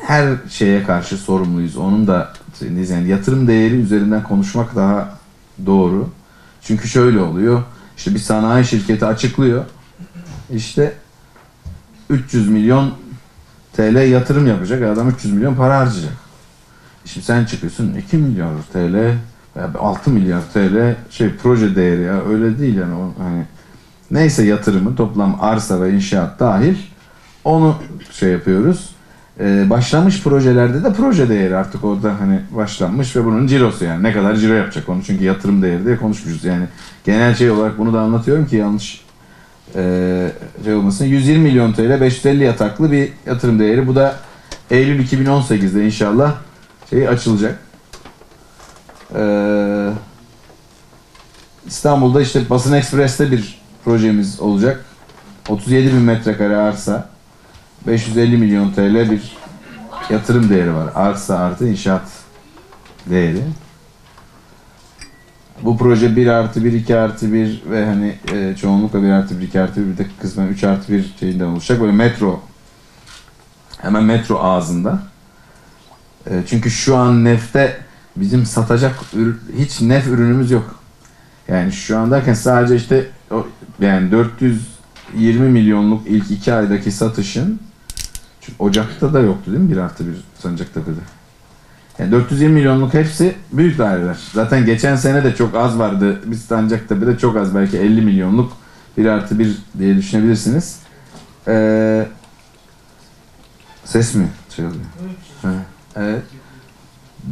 her şeye karşı sorumluyuz. Onun da yani yatırım değeri üzerinden konuşmak daha doğru. Çünkü şöyle oluyor. İşte bir sanayi şirketi açıklıyor. İşte 300 milyon TL yatırım yapacak. Adam 300 milyon para harcayacak. Şimdi sen çıkıyorsun 2 milyar TL veya 6 milyar TL şey proje değeri ya öyle değil yani o hani neyse yatırımı toplam arsa ve inşaat dahil onu şey yapıyoruz. Ee, başlamış projelerde de proje değeri artık orada hani başlanmış ve bunun cirosu yani ne kadar ciro yapacak onu çünkü yatırım değeri diye konuşmuşuz yani genel şey olarak bunu da anlatıyorum ki yanlış şey olmasın 120 milyon TL 550 yataklı bir yatırım değeri bu da Eylül 2018'de inşallah şey açılacak. Ee, İstanbul'da işte Basın Ekspres'te bir projemiz olacak. 37 bin metrekare arsa. 550 milyon TL bir yatırım değeri var. Arsa artı inşaat değeri. Bu proje 1 artı 1, 2 artı 1 ve hani e, çoğunlukla 1 artı 1, 2 artı 1 bir de kısmen 3 artı 1 şeyinden oluşacak. Böyle metro hemen metro ağzında. E, çünkü şu an nefte bizim satacak hiç nef ürünümüz yok. Yani şu an derken sadece işte o, yani 420 milyonluk ilk iki aydaki satışın Ocak'ta da yoktu değil mi? 1 artı 1 Sancaktepe'de. Yani 420 milyonluk hepsi büyük daireler. Zaten geçen sene de çok az vardı. Biz Sancaktepe'de çok az belki 50 milyonluk 1 artı 1 diye düşünebilirsiniz. Ee, ses mi çalıyor? Ha, Evet.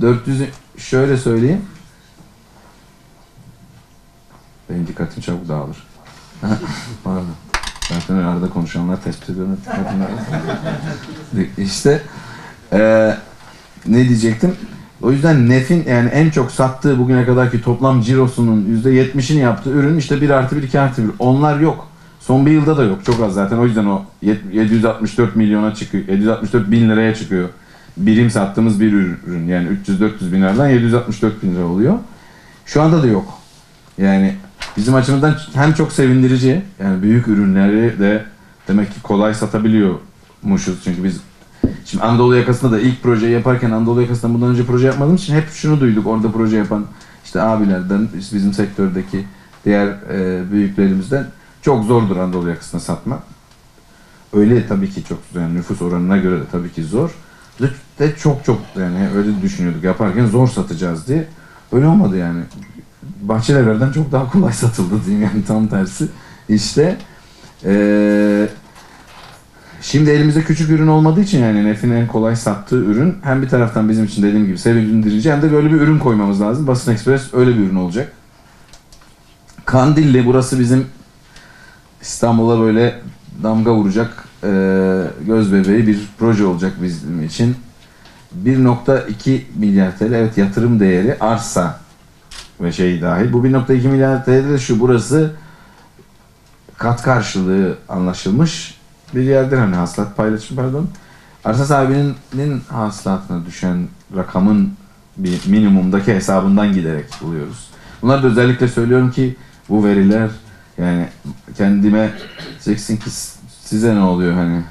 400 şöyle söyleyeyim. Benim dikkatim çabuk dağılır. Pardon. Zaten arada konuşanlar tespit ediyorum. İşte eee ne diyecektim? O yüzden Nef'in yani en çok sattığı bugüne kadarki toplam cirosunun %70'ini yaptığı ürün işte 1 artı 1, 2 artı 1. Onlar yok. Son bir yılda da yok. Çok az zaten. O yüzden o yet- 764 milyona çıkıyor. 764 bin liraya çıkıyor. Birim sattığımız bir ürün. Yani 300-400 bin liradan 764 bin lira oluyor. Şu anda da yok. Yani bizim açımızdan hem çok sevindirici yani büyük ürünleri de demek ki kolay satabiliyormuşuz. Çünkü biz Şimdi Anadolu yakasında da ilk projeyi yaparken Anadolu yakasında bundan önce proje yapmadığımız için hep şunu duyduk orada proje yapan işte abilerden işte bizim sektördeki diğer e, büyüklerimizden çok zordur Anadolu yakasına satmak. Öyle tabii ki çok yani nüfus oranına göre de tabii ki zor. De, çok çok yani öyle düşünüyorduk yaparken zor satacağız diye. Öyle olmadı yani. Bahçelievlerden çok daha kolay satıldı diyeyim yani tam tersi. İşte eee Şimdi elimizde küçük ürün olmadığı için yani Nef'in en kolay sattığı ürün hem bir taraftan bizim için dediğim gibi sevindirici hem de böyle bir ürün koymamız lazım. Basın Ekspres öyle bir ürün olacak. Kandilli burası bizim İstanbul'a böyle damga vuracak e, göz bebeği bir proje olacak bizim için. 1.2 milyar TL evet yatırım değeri arsa ve şey dahil. Bu 1.2 milyar TL de şu burası kat karşılığı anlaşılmış bir yerden hani hasılat paylaşım pardon. Arsa sahibinin hasılatına düşen rakamın bir minimumdaki hesabından giderek buluyoruz. Bunları da özellikle söylüyorum ki bu veriler yani kendime diyeceksin ki size ne oluyor hani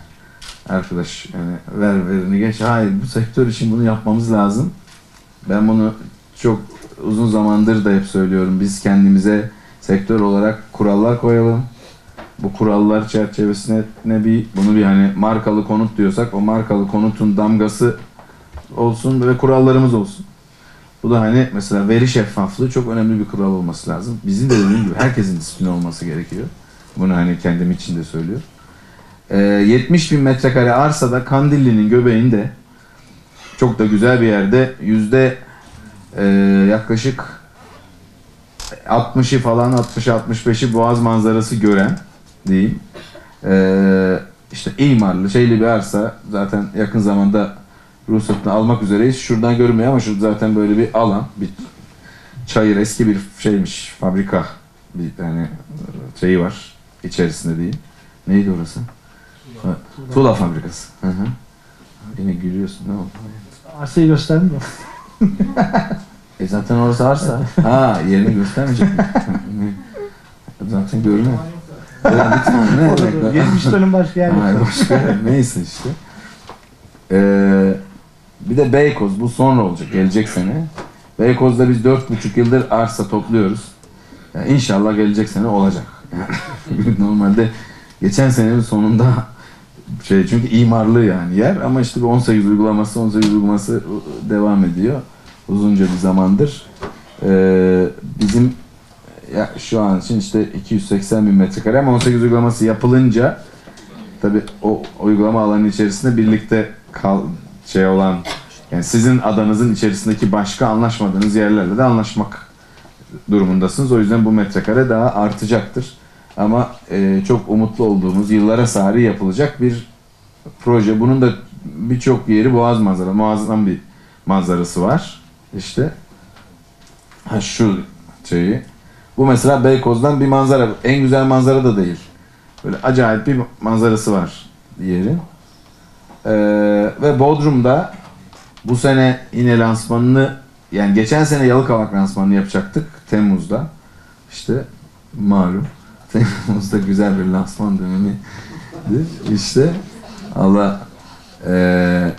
arkadaş yani ver verini geç. Hayır bu sektör için bunu yapmamız lazım. Ben bunu çok uzun zamandır da hep söylüyorum. Biz kendimize sektör olarak kurallar koyalım bu kurallar çerçevesine ne bir bunu bir hani markalı konut diyorsak o markalı konutun damgası olsun ve kurallarımız olsun. Bu da hani mesela veri şeffaflığı çok önemli bir kural olması lazım. Bizim de dediğim gibi herkesin disiplin olması gerekiyor. Bunu hani kendim için de söylüyorum. Ee, 70 bin metrekare arsada Kandilli'nin göbeğinde çok da güzel bir yerde yüzde e, yaklaşık 60'ı falan 60-65'i boğaz manzarası gören diyeyim. Ee, işte imarlı şeyli bir arsa zaten yakın zamanda ruhsatını almak üzereyiz. Şuradan görünmüyor ama şurada zaten böyle bir alan, bir çayır eski bir şeymiş, fabrika bir tane şeyi var içerisinde diyeyim. Neydi orası? Ha, Tuğla fabrikası. Hı hı. Yine gülüyorsun ne oldu? Arsayı gösterdim de. E zaten orası arsa. ha yerini göstermeyecek mi? zaten görünüyor. Ne demek var? 70 dönüm başka yer Hayır yok. başka neyse işte. Ee, bir de Beykoz bu sonra olacak gelecek sene. Beykoz'da biz dört buçuk yıldır arsa topluyoruz. Yani inşallah gelecek sene olacak. Yani normalde geçen senenin sonunda şey çünkü imarlı yani yer ama işte bir 18 uygulaması 18 uygulaması devam ediyor. Uzunca bir zamandır. Ee, bizim ya şu an için işte 280 bin metrekare ama 18 uygulaması yapılınca tabi o uygulama alanı içerisinde birlikte kal şey olan yani sizin adanızın içerisindeki başka anlaşmadığınız yerlerle de anlaşmak durumundasınız. O yüzden bu metrekare daha artacaktır. Ama e, çok umutlu olduğumuz yıllara sari yapılacak bir proje. Bunun da birçok yeri boğaz manzara, muazzam bir manzarası var. İşte ha şu şeyi. Bu mesela Beykoz'dan bir manzara. En güzel manzara da değil. Böyle acayip bir manzarası var yerin. Ee, ve Bodrum'da bu sene yine lansmanını yani geçen sene Yalıkavak lansmanını yapacaktık Temmuz'da. İşte malum Temmuz'da güzel bir lansman dönemidir. İşte Allah eee,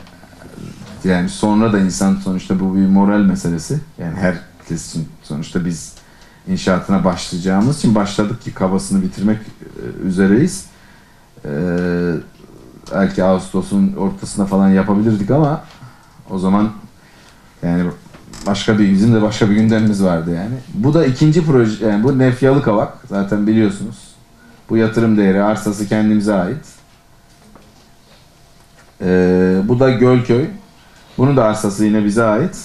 yani sonra da insan sonuçta bu bir moral meselesi. Yani herkes için sonuçta biz inşaatına başlayacağımız için başladık ki kabasını bitirmek e, üzereyiz. Eee belki Ağustos'un ortasına falan yapabilirdik ama o zaman yani başka bir bizim de başka bir gündemimiz vardı yani. Bu da ikinci proje yani bu Nefyalı Kavak zaten biliyorsunuz. Bu yatırım değeri arsası kendimize ait. Ee, bu da Gölköy. Bunun da arsası yine bize ait.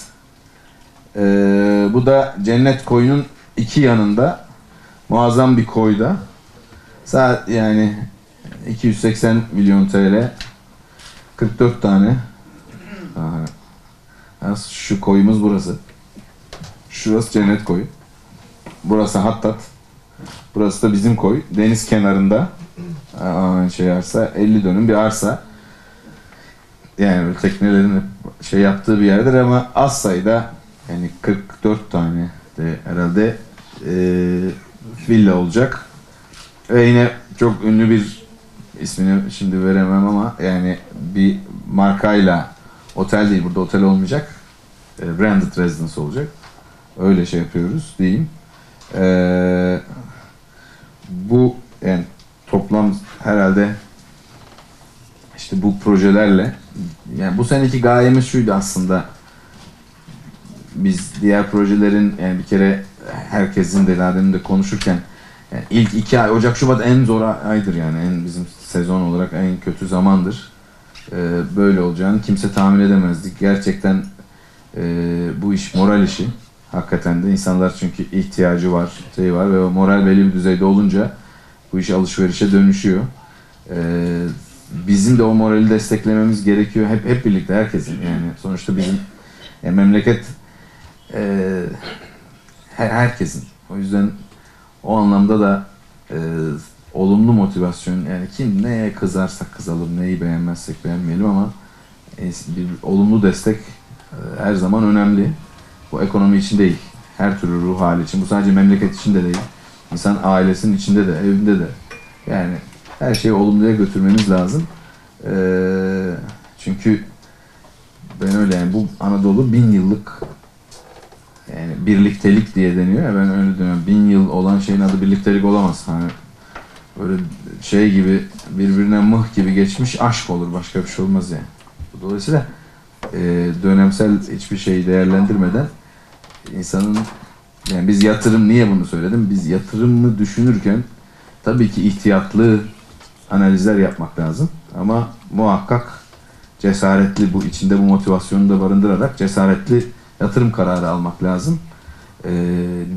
Ee, bu da Cennet Koyu'nun iki yanında muazzam bir koyda. Saat yani 280 milyon TL 44 tane Aha. Ha, şu koyumuz burası. Şurası cennet koyu. Burası Hattat. Burası da bizim koy. Deniz kenarında. Şey arsa 50 dönüm bir arsa. Yani teknelerin şey yaptığı bir yerdir ama az sayıda yani 44 tane de herhalde e, villa olacak. Ve yine çok ünlü bir ismini şimdi veremem ama yani bir markayla otel değil burada otel olmayacak. E, branded residence olacak. Öyle şey yapıyoruz diyeyim. E, bu yani toplam herhalde işte bu projelerle yani bu seneki gayemiz şuydu aslında biz diğer projelerin yani bir kere herkesin de daha demin de konuşurken yani ilk iki ay Ocak Şubat en zor aydır yani en bizim sezon olarak en kötü zamandır. Ee, böyle olacağını kimse tahmin edemezdik. Gerçekten e, bu iş moral işi. Hakikaten de insanlar çünkü ihtiyacı var, şey var ve o moral belli bir düzeyde olunca bu iş alışverişe dönüşüyor. Ee, bizim de o morali desteklememiz gerekiyor. Hep hep birlikte herkesin yani sonuçta bizim yani memleket e, her, herkesin. O yüzden o anlamda da e, olumlu motivasyon yani kim neye kızarsak kızalım, neyi beğenmezsek beğenmeyelim ama e, bir olumlu destek e, her zaman önemli. Bu ekonomi için değil. Her türlü ruh hali için. Bu sadece memleket için de değil. İnsan ailesinin içinde de, evinde de. Yani her şeyi olumluya götürmemiz lazım. E, çünkü ben öyle yani bu Anadolu bin yıllık yani birliktelik diye deniyor ya ben öyle diyorum. Bin yıl olan şeyin adı birliktelik olamaz. Hani böyle şey gibi birbirine mıh gibi geçmiş aşk olur. Başka bir şey olmaz yani. Dolayısıyla e, dönemsel hiçbir şeyi değerlendirmeden insanın yani biz yatırım niye bunu söyledim? Biz yatırımı düşünürken tabii ki ihtiyatlı analizler yapmak lazım. Ama muhakkak cesaretli bu içinde bu motivasyonu da barındırarak cesaretli yatırım kararı almak lazım. Ee,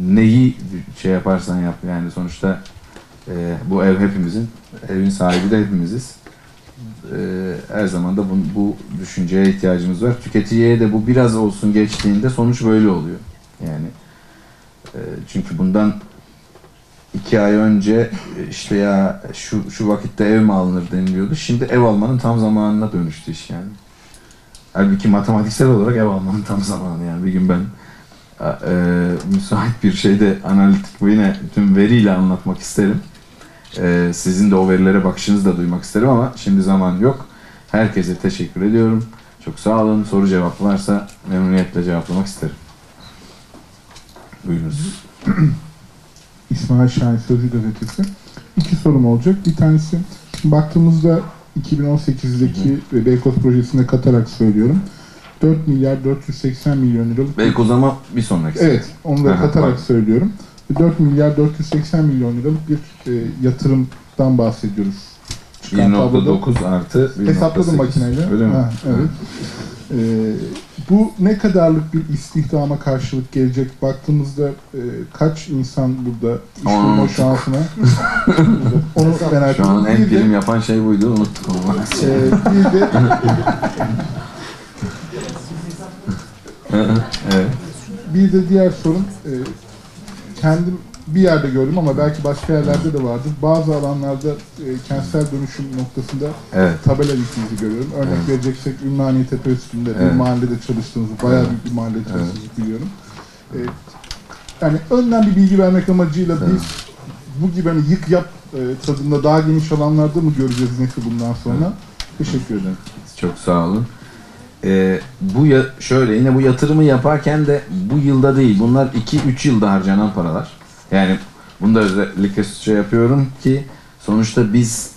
neyi şey yaparsan yap yani sonuçta e, bu ev hepimizin, evin sahibi de hepimiziz. Ee, her zaman da bu, bu düşünceye ihtiyacımız var. Tüketiciye de bu biraz olsun geçtiğinde sonuç böyle oluyor. Yani e, çünkü bundan iki ay önce e, işte ya şu şu vakitte ev mi alınır deniliyordu. Şimdi ev almanın tam zamanına dönüştü iş yani. Halbuki matematiksel olarak ev almanın tam zamanı yani. Bir gün ben e, müsait bir şeyde analitik bu yine tüm veriyle anlatmak isterim. E, sizin de o verilere bakışınızı da duymak isterim ama şimdi zaman yok. Herkese teşekkür ediyorum. Çok sağ olun. Soru cevap varsa memnuniyetle cevaplamak isterim. Buyurunuz. İsmail Şahin Sözcü Gazetesi. İki sorum olacak. Bir tanesi, baktığımızda 2018'deki ve Beykoz projesine katarak söylüyorum. 4 milyar 480 milyon liralık Beykoz ama bir sonraki. Evet, onu da katarak bak. söylüyorum. 4 milyar 480 milyon liralık bir e, yatırımdan bahsediyoruz. Çıkan tabloda 1.9 artı 1.8. hesapladım makineyle. Öyle mi? Ha, evet. E, bu ne kadarlık bir istihdama karşılık gelecek? Baktığımızda e, kaç insan burada iş bulma şansına? onu merak Şu an en prim yapan şey buydu. Unuttuk onu. Ee, bir de evet. bir de diğer sorun e, kendim bir yerde gördüm ama belki başka yerlerde de vardır. Bazı alanlarda e, kentsel dönüşüm noktasında Evet. tabela diktiğinizi görüyorum. Örnek Evet. vereceksek Ümraniye Tepe üstünde Evet. bir mahallede çalıştığınızı, bayağı Evet. büyük bir mahallede çalıştığınızı biliyorum. E, yani önden bir bilgi vermek amacıyla Evet. biz bu gibi hani yık yap e, tadında daha geniş alanlarda mı göreceğiz nefi bundan sonra? Teşekkür ederim. Çok sağ olun. Ee, bu ya, şöyle yine bu yatırımı yaparken de bu yılda değil bunlar 2-3 yılda harcanan paralar. Yani bunu da özellikle şey yapıyorum ki sonuçta biz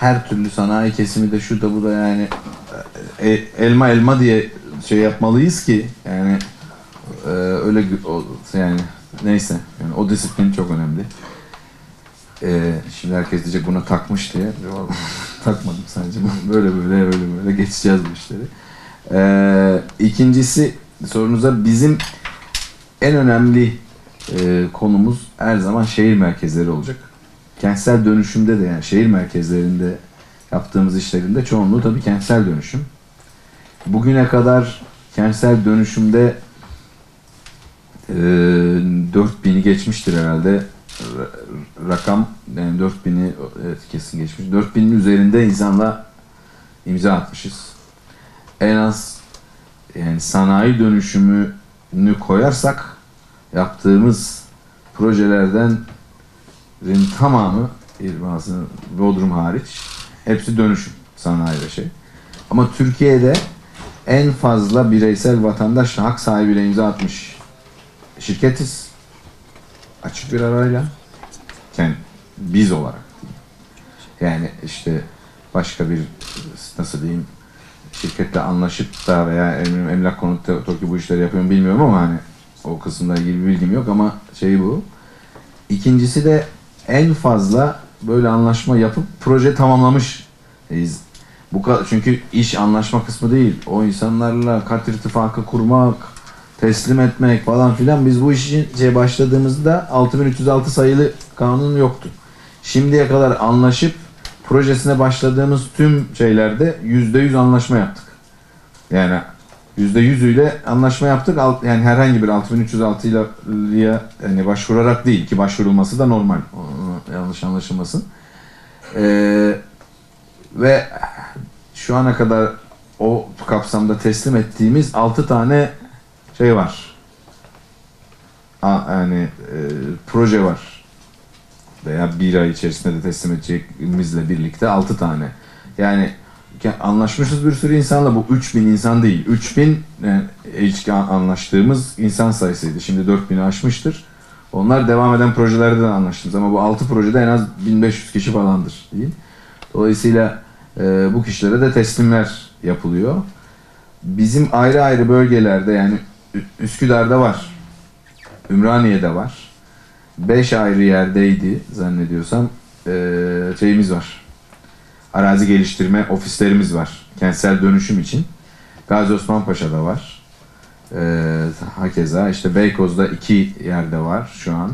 her türlü sanayi kesimi de şu da bu da yani e, elma elma diye şey yapmalıyız ki yani e, öyle yani neyse yani o disiplin çok önemli. Şimdi herkes diyecek buna takmış diye. Yok, Takmadım sadece. Böyle böyle böyle böyle geçeceğiz bu işleri. Ee, ikincisi sorunuza bizim en önemli e, konumuz her zaman şehir merkezleri olacak. Kentsel dönüşümde de yani şehir merkezlerinde yaptığımız işlerin de çoğunluğu tabii kentsel dönüşüm. Bugüne kadar kentsel dönüşümde e, 4000'i geçmiştir herhalde Ra- rakam yani 4000'i evet, kesin geçmiş. 4000'in üzerinde insanla imza atmışız. En az yani sanayi dönüşümünü koyarsak yaptığımız projelerden tamamı bazı Bodrum hariç hepsi dönüşüm sanayi ve şey. Ama Türkiye'de en fazla bireysel vatandaş hak sahibiyle imza atmış şirketiz. Açık bir arayla. Yani biz olarak. Yani işte başka bir nasıl diyeyim şirketle anlaşıp da veya em- emlak konut TOKİ bu işleri yapıyorum bilmiyorum ama hani o kısımda ilgili bilgim yok ama şey bu. İkincisi de en fazla böyle anlaşma yapıp proje tamamlamış. Biz bu çünkü iş anlaşma kısmı değil. O insanlarla kat irtifakı kurmak, teslim etmek falan filan biz bu işin şey başladığımızda 6306 sayılı kanun yoktu. Şimdiye kadar anlaşıp projesine başladığımız tüm şeylerde %100 anlaşma yaptık. Yani %100'üyle anlaşma yaptık. Alt- Yani herhangi bir 6306 ile yani başvurarak değil ki başvurulması da normal. Yanlış anlaşılmasın. Ee, ve şu ana kadar o kapsamda teslim ettiğimiz 6 tane şey var. A, yani e, proje var. Veya bir ay içerisinde de teslim edeceğimizle birlikte 6 tane. Yani anlaşmışız bir sürü insanla bu 3000 insan değil. 3000 yani ilk anlaştığımız insan sayısıydı. Şimdi 4000'i aşmıştır. Onlar devam eden projelerde de anlaştığımız ama bu 6 projede en az 1500 kişi falandır diyeyim. Dolayısıyla e, bu kişilere de teslimler yapılıyor. Bizim ayrı ayrı bölgelerde yani Üsküdar'da var. Ümraniye'de var. 5 ayrı yerdeydi zannediyorsam. Ee, şeyimiz var. Arazi geliştirme ofislerimiz var. Kentsel dönüşüm için. Gazi Osman Paşa'da var. Ee, hakeza işte Beykoz'da iki yerde var şu an.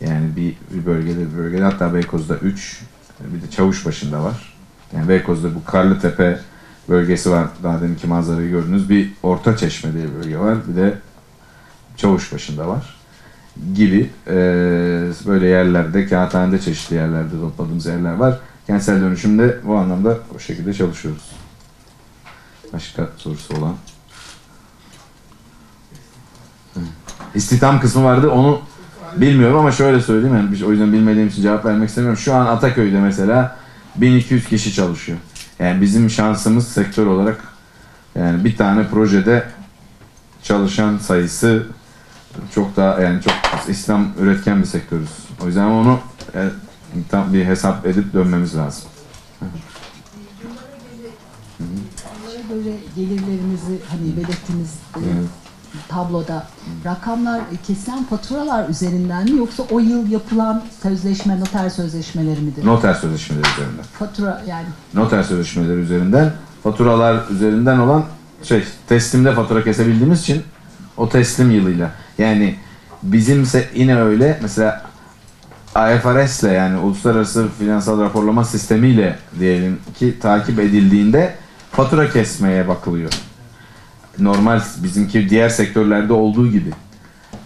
Yani bir, bir bölgede bir bölgede hatta Beykoz'da 3 bir de Çavuşbaşı'nda var. Yani Beykoz'da bu Karlıtepe bölgesi var. Daha deminki manzarayı gördünüz. Bir Orta Çeşme diye bir bölge var. Bir de Çavuşbaşı'nda var. Gibi eee, böyle yerlerde, kağıthanede çeşitli yerlerde topladığımız yerler var. Kentsel dönüşümde bu anlamda o şekilde çalışıyoruz. Başka sorusu olan? İstihdam kısmı vardı. Onu bilmiyorum ama şöyle söyleyeyim. Yani, o yüzden bilmediğim için cevap vermek istemiyorum. Şu an Ataköy'de mesela 1200 kişi çalışıyor. Yani bizim şansımız sektör olarak yani bir tane projede çalışan sayısı çok daha yani çok İslam üretken bir sektörüz. O yüzden onu e, tam bir hesap edip dönmemiz lazım. Bunlara göre gelirlerinizi hani belirttiğiniz e, Evet. tabloda rakamlar e, kesilen faturalar üzerinden mi yoksa o yıl yapılan sözleşme, noter sözleşmeleri midir? Noter sözleşmeleri üzerinden. Fatura yani Noter sözleşmeleri üzerinden, faturalar üzerinden olan şey teslimde fatura kesebildiğimiz için o teslim yılıyla. Yani bizimse yine öyle mesela IFRS ile yani uluslararası finansal raporlama sistemiyle diyelim ki takip edildiğinde fatura kesmeye bakılıyor. Normal bizimki diğer sektörlerde olduğu gibi.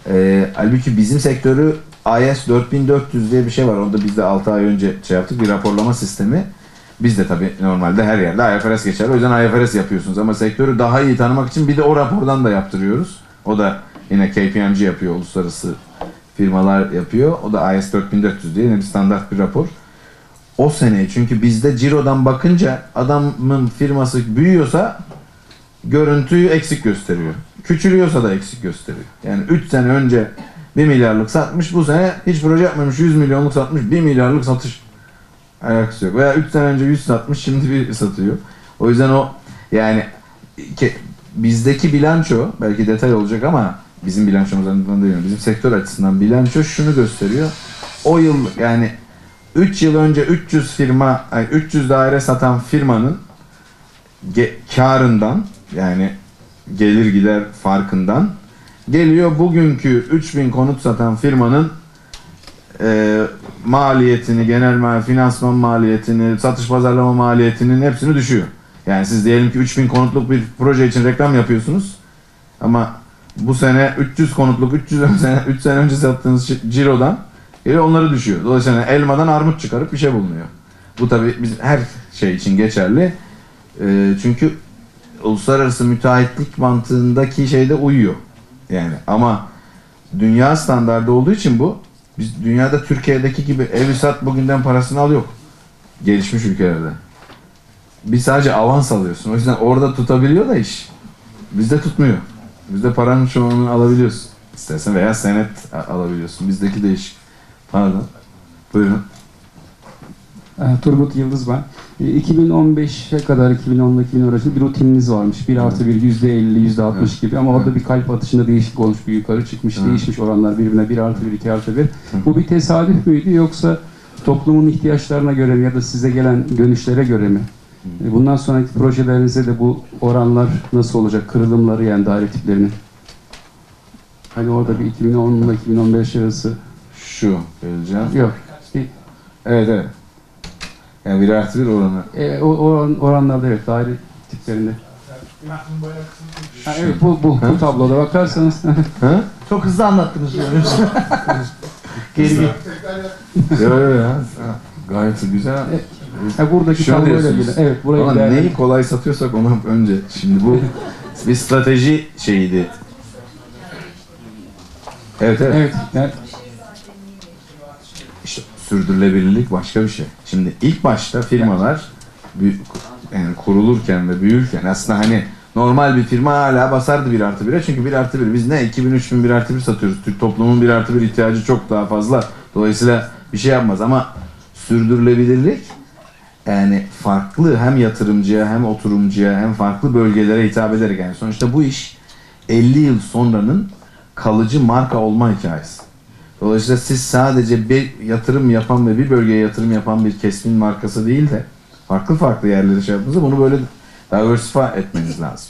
Ee, halbuki bizim sektörü IS 4400 diye bir şey var. Onu da biz de 6 ay önce şey yaptık. Bir raporlama sistemi. Biz de tabii normalde her yerde IFRS geçer. O yüzden IFRS yapıyorsunuz. Ama sektörü daha iyi tanımak için bir de o rapordan da yaptırıyoruz. O da yine KPMG yapıyor. Uluslararası firmalar yapıyor. O da IS 4400 diye yine bir standart bir rapor. O sene çünkü bizde cirodan bakınca adamın firması büyüyorsa görüntüyü eksik gösteriyor. Küçülüyorsa da eksik gösteriyor. Yani 3 sene önce 1 milyarlık satmış bu sene hiç proje yapmamış 100 milyonluk satmış 1 milyarlık satış alakası yok. Veya 3 sene önce 100 satmış şimdi bir satıyor. O yüzden o yani bizdeki bilanço belki detay olacak ama bizim bilançomuz anlamında değil. Bizim sektör açısından bilanço şunu gösteriyor. O yıl yani 3 yıl önce 300 firma, ay 300 daire satan firmanın karından yani gelir gider farkından geliyor bugünkü 3000 konut satan firmanın e, maliyetini, genel mal, finansman maliyetini, satış pazarlama maliyetinin hepsini düşüyor. Yani siz diyelim ki 3000 konutluk bir proje için reklam yapıyorsunuz ama bu sene 300 konutluk 300 sene 3 sene önce sattığınız cirodan geliyor onları düşüyor. Dolayısıyla elmadan armut çıkarıp bir şey bulunuyor. Bu tabi biz her şey için geçerli. E, çünkü uluslararası müteahhitlik mantığındaki şeyde uyuyor. Yani ama dünya standardı olduğu için bu biz dünyada Türkiye'deki gibi evi sat bugünden parasını al yok. Gelişmiş ülkelerde. Biz sadece avans alıyorsun. O yüzden orada tutabiliyor da iş. Bizde tutmuyor. Bizde paranın çoğunu alabiliyorsun. İstersen veya senet alabiliyorsun. Bizdeki değişik. Pardon. Buyurun. Ee, Turgut Yıldız ben. Ee, 2015'e kadar 2010 2010 arasında bir rutininiz varmış. 1 artı 1, %50, %60 Evet. gibi ama orada bir kalp atışında değişik olmuş, bir yukarı çıkmış, Evet. değişmiş oranlar birbirine 1 artı 1, 2 artı 1. Bu bir tesadüf müydü yoksa toplumun ihtiyaçlarına göre mi ya da size gelen dönüşlere göre mi? Ee, Bundan sonraki projelerinize de bu oranlar nasıl olacak? Kırılımları yani daire tiplerinin. Hani orada bir 2010 ile 2015 arası Şu geleceğim. yok. Bir, Evet evet. Yani bir artı bir oranı. E, o oran, oranlarda evet daire tiplerinde. Ha, evet bu, bu, bu tabloda bakarsanız Ha? Çok hızlı anlattınız diyorum. Geri git. Yok yok ya. Gayet güzel. Ha, buradaki Şunu tabloyla diyorsunuz. Evet burayı Ama değerlendir- neyi kolay satıyorsak onu önce. Şimdi bu bir strateji şeyiydi. Evet evet. Evet yani İşte sürdürülebilirlik başka bir şey. Şimdi ilk başta firmalar büyü- yani kurulurken ve büyürken aslında hani normal bir firma hala basardı 1 artı 1'e çünkü 1 artı 1 biz ne 2000 3000 1 artı 1 satıyoruz. Türk toplumun 1 artı 1 ihtiyacı çok daha fazla. Dolayısıyla bir şey yapmaz ama sürdürülebilirlik yani farklı hem yatırımcıya hem oturumcuya hem farklı bölgelere hitap ederek yani sonuçta bu iş 50 yıl sonranın kalıcı marka olma hikayesi. Dolayısıyla siz sadece bir yatırım yapan ve bir bölgeye yatırım yapan bir kesmin markası değil de farklı farklı yerlere şey yaptığınızda bunu böyle diversify etmeniz lazım.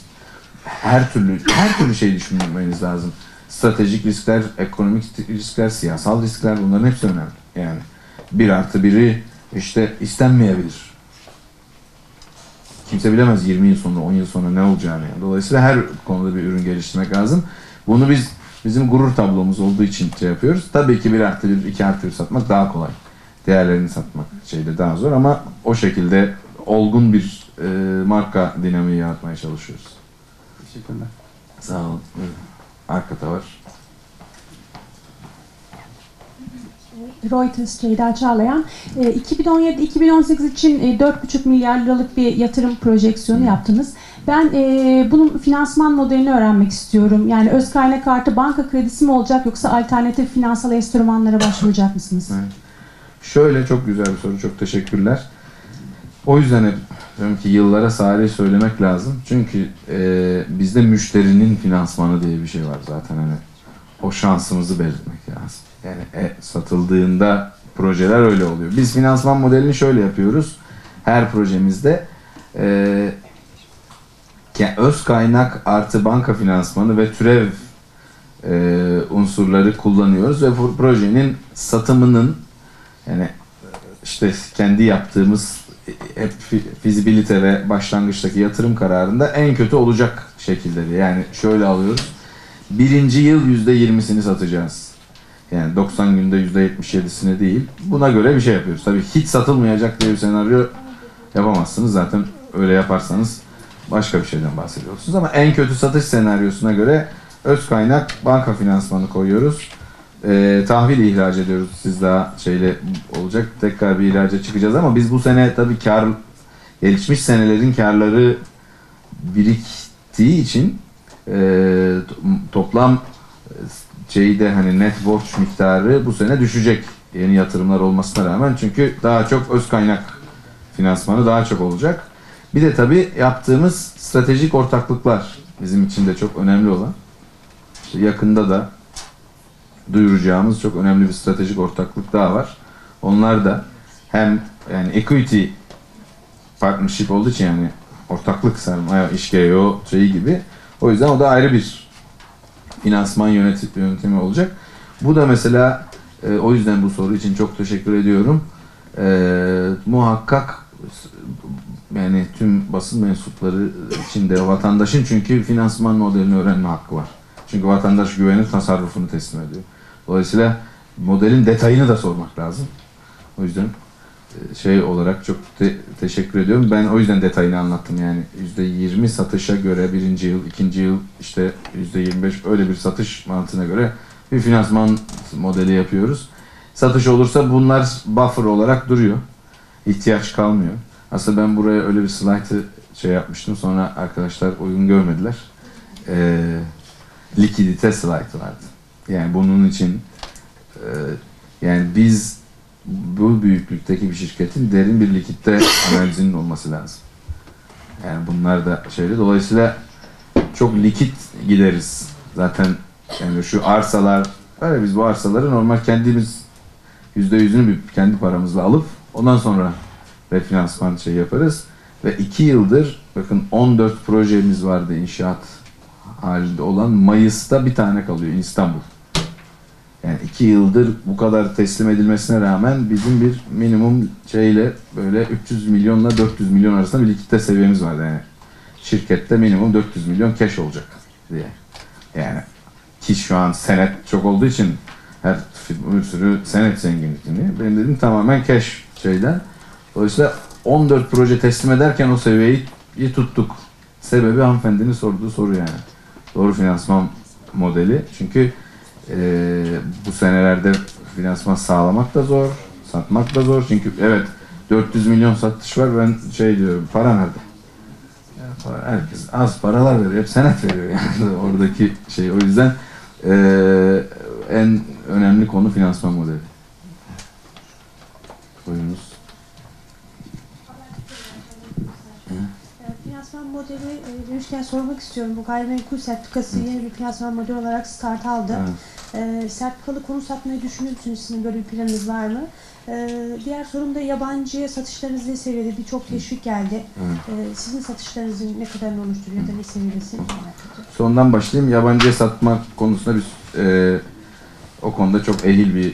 Her türlü her türlü şey düşünmeniz lazım. Stratejik riskler, ekonomik riskler, siyasal riskler bunların hepsi önemli. Yani bir artı biri işte istenmeyebilir. Kimse bilemez 20 yıl sonra, 10 yıl sonra ne olacağını. Dolayısıyla her konuda bir ürün geliştirmek lazım. Bunu biz bizim gurur tablomuz olduğu için şey yapıyoruz. Tabii ki bir artı bir, iki artı bir satmak daha kolay. Diğerlerini satmak şeyde daha zor ama o şekilde olgun bir e, marka dinamiği yaratmaya çalışıyoruz. teşekkürler. Sağ olun. Arkada var. Reuters Ceyda Çağlayan. E, 2017-2018 için e, 4,5 milyar liralık bir yatırım projeksiyonu yaptınız. Ben e, bunun finansman modelini öğrenmek istiyorum. Yani öz kaynak artı banka kredisi mi olacak yoksa alternatif finansal enstrümanlara başvuracak mısınız? Evet. Şöyle çok güzel bir soru. Çok teşekkürler. O yüzden hep diyorum ki yıllara sahile söylemek lazım. Çünkü e, bizde müşterinin finansmanı diye bir şey var zaten hani. O şansımızı belirtmek lazım. Yani e, satıldığında projeler öyle oluyor. Biz finansman modelini şöyle yapıyoruz. Her projemizde e, öz kaynak artı banka finansmanı ve türev e, unsurları kullanıyoruz ve projenin satımının yani işte kendi yaptığımız hep fi- fizibilite ve başlangıçtaki yatırım kararında en kötü olacak şekilde yani şöyle alıyoruz. Birinci yıl yüzde yirmisini satacağız. Yani 90 günde yüzde 77'sini değil. Buna göre bir şey yapıyoruz. Tabii hiç satılmayacak diye bir senaryo yapamazsınız. Zaten öyle yaparsanız başka bir şeyden bahsediyorsunuz. Ama en kötü satış senaryosuna göre öz kaynak banka finansmanı koyuyoruz. Ee, tahvil ihraç ediyoruz. Siz daha şeyle olacak. Tekrar bir ihraca çıkacağız ama biz bu sene tabii kar gelişmiş senelerin karları biriktiği için e, to- toplam e, şeyde hani net borç miktarı bu sene düşecek yeni yatırımlar olmasına rağmen çünkü daha çok öz kaynak finansmanı daha çok olacak. Bir de tabii yaptığımız stratejik ortaklıklar bizim için de çok önemli olan. İşte yakında da duyuracağımız çok önemli bir stratejik ortaklık daha var. Onlar da hem yani equity partnership olduğu için yani ortaklık sermaye işgeo şeyi gibi. O yüzden o da ayrı bir finansman yönetim, yöntemi olacak. Bu da mesela e, o yüzden bu soru için çok teşekkür ediyorum. E, muhakkak yani tüm basın mensupları içinde vatandaşın çünkü finansman modelini öğrenme hakkı var. Çünkü vatandaş güvenip tasarrufunu teslim ediyor. Dolayısıyla modelin detayını da sormak lazım. O yüzden şey olarak çok te- teşekkür ediyorum. Ben o yüzden detayını anlattım yani. %20 satışa göre birinci yıl, ikinci yıl işte %25 öyle bir satış mantığına göre bir finansman modeli yapıyoruz. Satış olursa bunlar buffer olarak duruyor. İhtiyaç kalmıyor. Aslında ben buraya öyle bir slide'ı şey yapmıştım. Sonra arkadaşlar uygun görmediler. Ee, likidite slide vardı. Yani bunun için e, yani biz bu büyüklükteki bir şirketin derin bir likitte analizinin olması lazım. Yani bunlar da şeyle dolayısıyla çok likit gideriz. Zaten yani şu arsalar öyle biz bu arsaları normal kendimiz yüzde yüzünü bir kendi paramızla alıp ondan sonra refinansman şey yaparız. Ve iki yıldır bakın 14 projemiz vardı inşaat halinde olan Mayıs'ta bir tane kalıyor İstanbul. Yani iki yıldır bu kadar teslim edilmesine rağmen bizim bir minimum şeyle böyle 300 milyonla 400 milyon arasında bir likitte seviyemiz var yani. Şirkette minimum 400 milyon cash olacak diye. Yani ki şu an senet çok olduğu için her bir sürü senet zenginliği. Benim dediğim tamamen cash şeyden. Dolayısıyla 14 proje teslim ederken o seviyeyi tuttuk. Sebebi hanımefendinin sorduğu soru yani. Doğru finansman modeli. Çünkü eee, bu senelerde finansman sağlamak da zor, satmak da zor. Çünkü evet 400 milyon satış var. Ben şey diyorum, para nerede? Herkes az paralar veriyor. Hep senet veriyor yani oradaki şey. O yüzden eee, en önemli konu finansman modeli. Buyurunuz. E, Finansman modeli e, demişken sormak istiyorum. Bu gayrimenkul sertifikası yeni bir finansman modeli olarak start aldı. Evet. E, sertifikalı konu satmayı düşünüyor musunuz? Sizin böyle bir planınız var mı? E, diğer sorum da yabancıya satışlarınız ne seviyede? Birçok teşvik geldi. Evet. E, sizin satışlarınızın ne kadarını oluşturuyor ya da ne ediyorum. Sondan başlayayım. Yabancıya satma konusunda biz e, o konuda çok ehil bir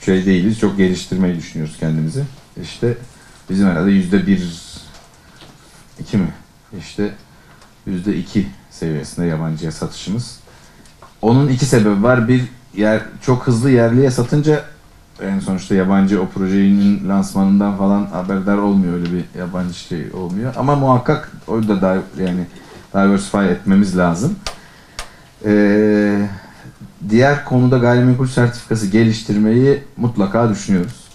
şey değiliz. Çok geliştirmeyi düşünüyoruz kendimizi. İşte bizim herhalde yüzde bir, iki mi? İşte yüzde iki seviyesinde yabancıya satışımız. Onun iki sebebi var. Bir, yer, çok hızlı yerliye satınca yani sonuçta yabancı o projenin lansmanından falan haberdar olmuyor. Öyle bir yabancı şey olmuyor. Ama muhakkak o da daha yani diversify etmemiz lazım. Ee, diğer konuda gayrimenkul sertifikası geliştirmeyi mutlaka düşünüyoruz.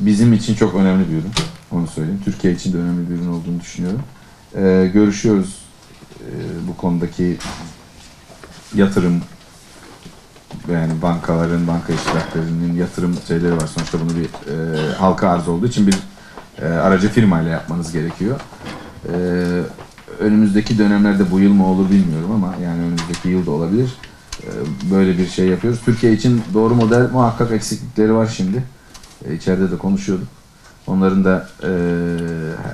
Bizim için çok önemli bir ürün. Onu söyleyeyim. Türkiye için de önemli bir ürün olduğunu düşünüyorum. Ee, görüşüyoruz ee, bu konudaki yatırım yani bankaların, banka işletmelerinin yatırım şeyleri var. Sonuçta bunu bir e, halka arz olduğu için bir e, aracı firmayla yapmanız gerekiyor. E, önümüzdeki dönemlerde bu yıl mı olur bilmiyorum ama yani önümüzdeki yıl da olabilir. E, böyle bir şey yapıyoruz. Türkiye için doğru model muhakkak eksiklikleri var şimdi. E, içeride de konuşuyorduk. Onların da e,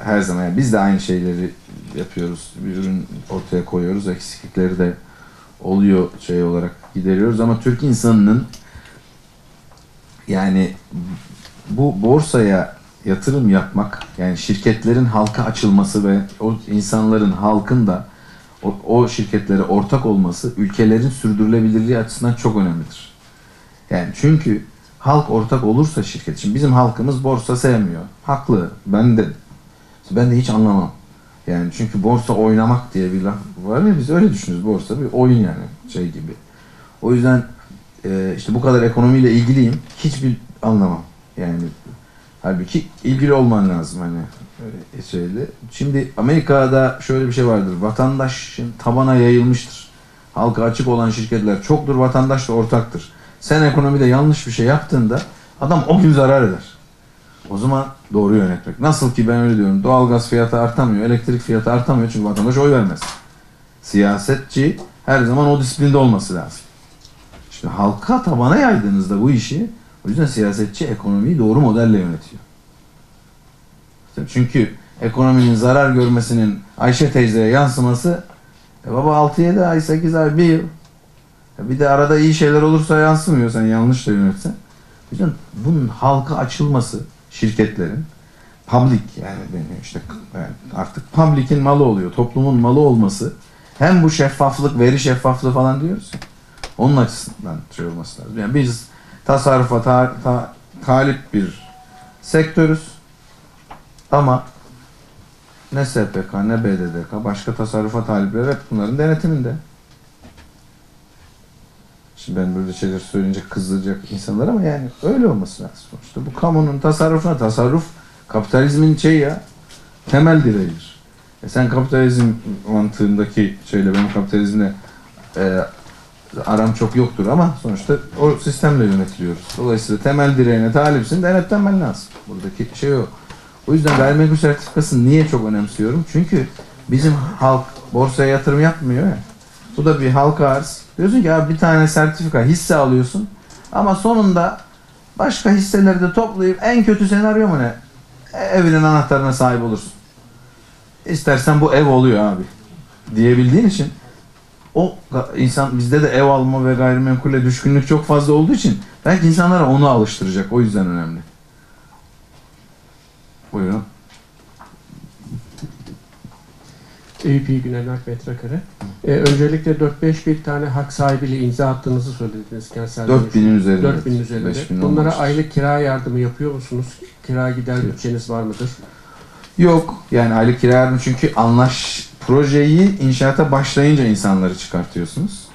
her zaman yani biz de aynı şeyleri yapıyoruz. Bir ürün ortaya koyuyoruz. Eksiklikleri de oluyor şey olarak gideriyoruz ama Türk insanının yani bu borsaya yatırım yapmak yani şirketlerin halka açılması ve o insanların halkın da o, o şirketlere ortak olması ülkelerin sürdürülebilirliği açısından çok önemlidir. Yani çünkü halk ortak olursa şirket için bizim halkımız borsa sevmiyor. Haklı. Ben de ben de hiç anlamam. Yani çünkü borsa oynamak diye bir laf var ya biz öyle düşünüyoruz. Borsa bir oyun yani şey gibi. O yüzden e, işte bu kadar ekonomiyle ilgiliyim. Hiçbir anlamam. Yani halbuki ilgili olman lazım hani öyle şeyle. Şimdi Amerika'da şöyle bir şey vardır. Vatandaşın tabana yayılmıştır. Halka açık olan şirketler çoktur. Vatandaş da ortaktır. Sen ekonomide yanlış bir şey yaptığında adam o gün zarar eder. O zaman doğru yönetmek. Nasıl ki ben öyle diyorum. Doğalgaz fiyatı artamıyor, elektrik fiyatı artamıyor çünkü vatandaş oy vermez. Siyasetçi her zaman o disiplinde olması lazım. Şimdi halka tabana yaydığınızda bu işi o yüzden siyasetçi ekonomiyi doğru modelle yönetiyor. Çünkü ekonominin zarar görmesinin Ayşe teyzeye yansıması e baba 6-7 ay, 8 ay, 1 yıl. Bir de arada iyi şeyler olursa yansımıyor sen yanlış da yönetsen. O bunun halka açılması şirketlerin public yani işte artık public'in malı oluyor. Toplumun malı olması hem bu şeffaflık, veri şeffaflığı falan diyoruz ya. Onun açısından şey olması lazım. Yani biz tasarrufa ta, ta, talip bir sektörüz. Ama ne SPK ne BDDK başka tasarrufa talipler hep bunların denetiminde. Şimdi ben böyle şeyler söyleyince kızacak insanlar ama yani öyle olması lazım. İşte bu kamunun tasarrufuna tasarruf kapitalizmin şey ya temel direğidir. E sen kapitalizm mantığındaki şeyle benim kapitalizmle e, aram çok yoktur ama sonuçta o sistemle yönetiliyoruz. Dolayısıyla temel direğine talipsin denetlenmen lazım. Buradaki şey o. O yüzden gayrimenkul sertifikasını niye çok önemsiyorum? Çünkü bizim halk borsaya yatırım yapmıyor ya. Bu da bir halka arz. Diyorsun ki ya bir tane sertifika hisse alıyorsun ama sonunda başka hisseleri de toplayıp en kötü senaryo mu ne? E, Evinin anahtarına sahip olursun. İstersen bu ev oluyor abi diyebildiğin için o insan bizde de ev alma ve gayrimenkule düşkünlük çok fazla olduğu için belki insanlara onu alıştıracak. O yüzden önemli. Buyurun. İyi günler metrekare. Ee, öncelikle 4-5 bir tane hak sahibiyle imza attığınızı söylediniz kentsel 4000'in üzerinde. 4000 üzerinde. 5000 Bunlara olmamıştır. aylık kira yardımı yapıyor musunuz? Kira gider Yok. bütçeniz var mıdır? Yok. Yani aylık kira yardımı çünkü anlaş projeyi inşaata başlayınca insanları çıkartıyorsunuz.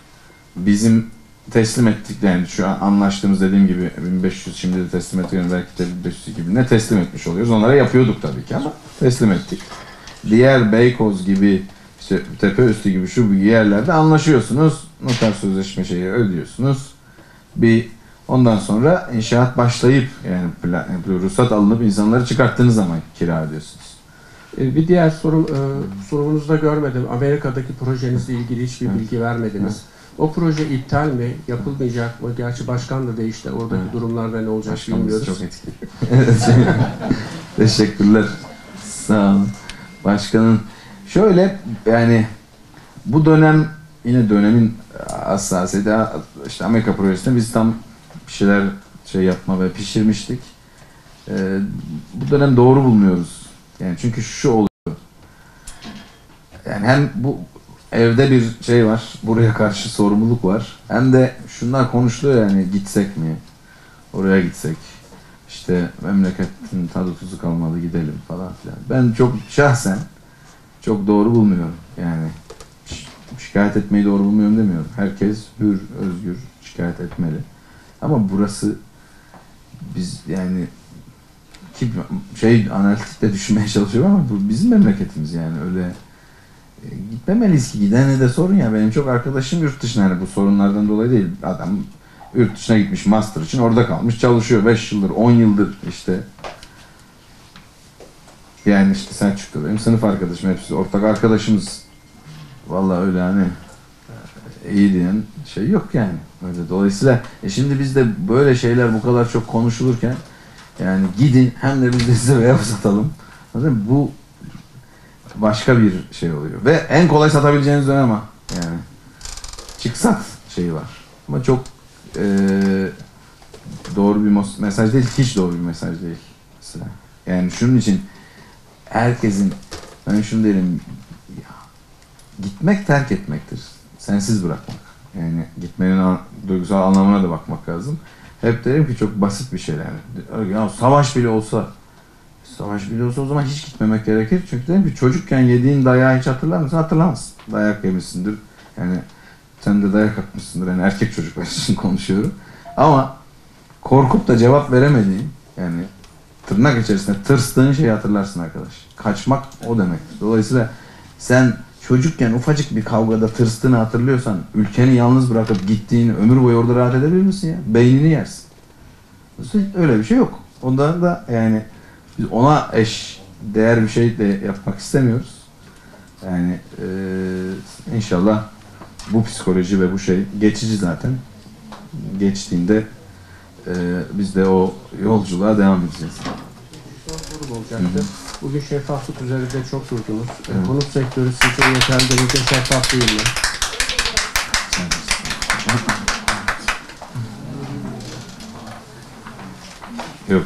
Bizim teslim ettik yani şu an anlaştığımız dediğim gibi 1500 şimdi de teslim ettik belki de 1500 gibi ne teslim etmiş oluyoruz. Onlara yapıyorduk tabii ki ama teslim ettik. Diğer Beykoz gibi işte tepe üstü gibi şu gibi yerlerde anlaşıyorsunuz. Noter sözleşme şeyi ödüyorsunuz. Bir ondan sonra inşaat başlayıp yani plan, ruhsat alınıp insanları çıkarttığınız zaman kira ödüyorsunuz. Ee, bir diğer sorum, e, sunumunuzda görmedim. Amerika'daki projenizle ilgili hiçbir Evet. bilgi vermediniz. O proje iptal mi? Yapılmayacak mı? Gerçi başkan da değişti. Oradaki Evet. durumlarda ne olacak Başkanımız bilmiyoruz. çok etkili. Teşekkürler. Sağ olun. Başkanın şöyle yani bu dönem yine dönemin hassasiyeti işte Amerika projesinde biz tam bir şeyler şey yapma ve pişirmiştik. Ee, bu dönem doğru bulmuyoruz. Yani çünkü şu oluyor. Yani hem bu evde bir şey var, buraya karşı sorumluluk var. Hem de şunlar konuşuluyor yani gitsek mi? Oraya gitsek. İşte memleketin tadı tuzu kalmadı gidelim falan filan. Ben çok şahsen çok doğru bulmuyorum. Yani şikayet etmeyi doğru bulmuyorum demiyorum. Herkes hür, özgür şikayet etmeli. Ama burası biz yani ki şey analitik de düşünmeye çalışıyorum ama bu bizim memleketimiz yani öyle e, gitmemeliyiz ki gidene de sorun ya benim çok arkadaşım yurt dışına yani bu sorunlardan dolayı değil adam yurt dışına gitmiş master için orada kalmış çalışıyor. 5 yıldır 10 yıldır işte. Yani işte Selçuk'ta benim sınıf arkadaşım hepsi ortak arkadaşımız. Vallahi öyle hani iyi diyen şey yok yani öyle. Dolayısıyla e şimdi bizde böyle şeyler bu kadar çok konuşulurken yani gidin hem de biz de size veya satalım. Bu başka bir şey oluyor. Ve en kolay satabileceğiniz dönem ama yani çık sat şeyi var. Ama çok eee, doğru bir mesaj değil hiç doğru bir mesaj değil mesela yani şunun için herkesin ben şunu derim ya, gitmek terk etmektir. Sensiz bırakmak. Yani gitmenin an- duygusal anlamına da bakmak lazım. Hep derim ki çok basit bir şey ki, Ya savaş bile olsa savaş bile olsa o zaman hiç gitmemek gerekir. Çünkü dedim ki çocukken yediğin dayağı hiç hatırlar mısın? Hatırlamazsın. Dayak yemişsindir. Yani sen de dayak atmışsındır. Yani erkek çocuklar için konuşuyorum. Ama korkup da cevap veremediğin yani tırnak içerisinde tırstığın şeyi hatırlarsın arkadaş. Kaçmak o demek. Dolayısıyla sen çocukken ufacık bir kavgada tırstığını hatırlıyorsan ülkeni yalnız bırakıp gittiğini ömür boyu orada rahat edebilir misin ya? Beynini yersin. Öyle bir şey yok. Ondan da yani biz ona eş değer bir şey de yapmak istemiyoruz. Yani eee, inşallah bu psikoloji ve bu şey geçici zaten. Geçtiğinde eee, biz de o yolculuğa devam edeceğiz. Bugün şeffaflık üzerinde çok durdunuz. E, Konut sektörü sizce yeterli derecede şeffaf değil mi? Yok.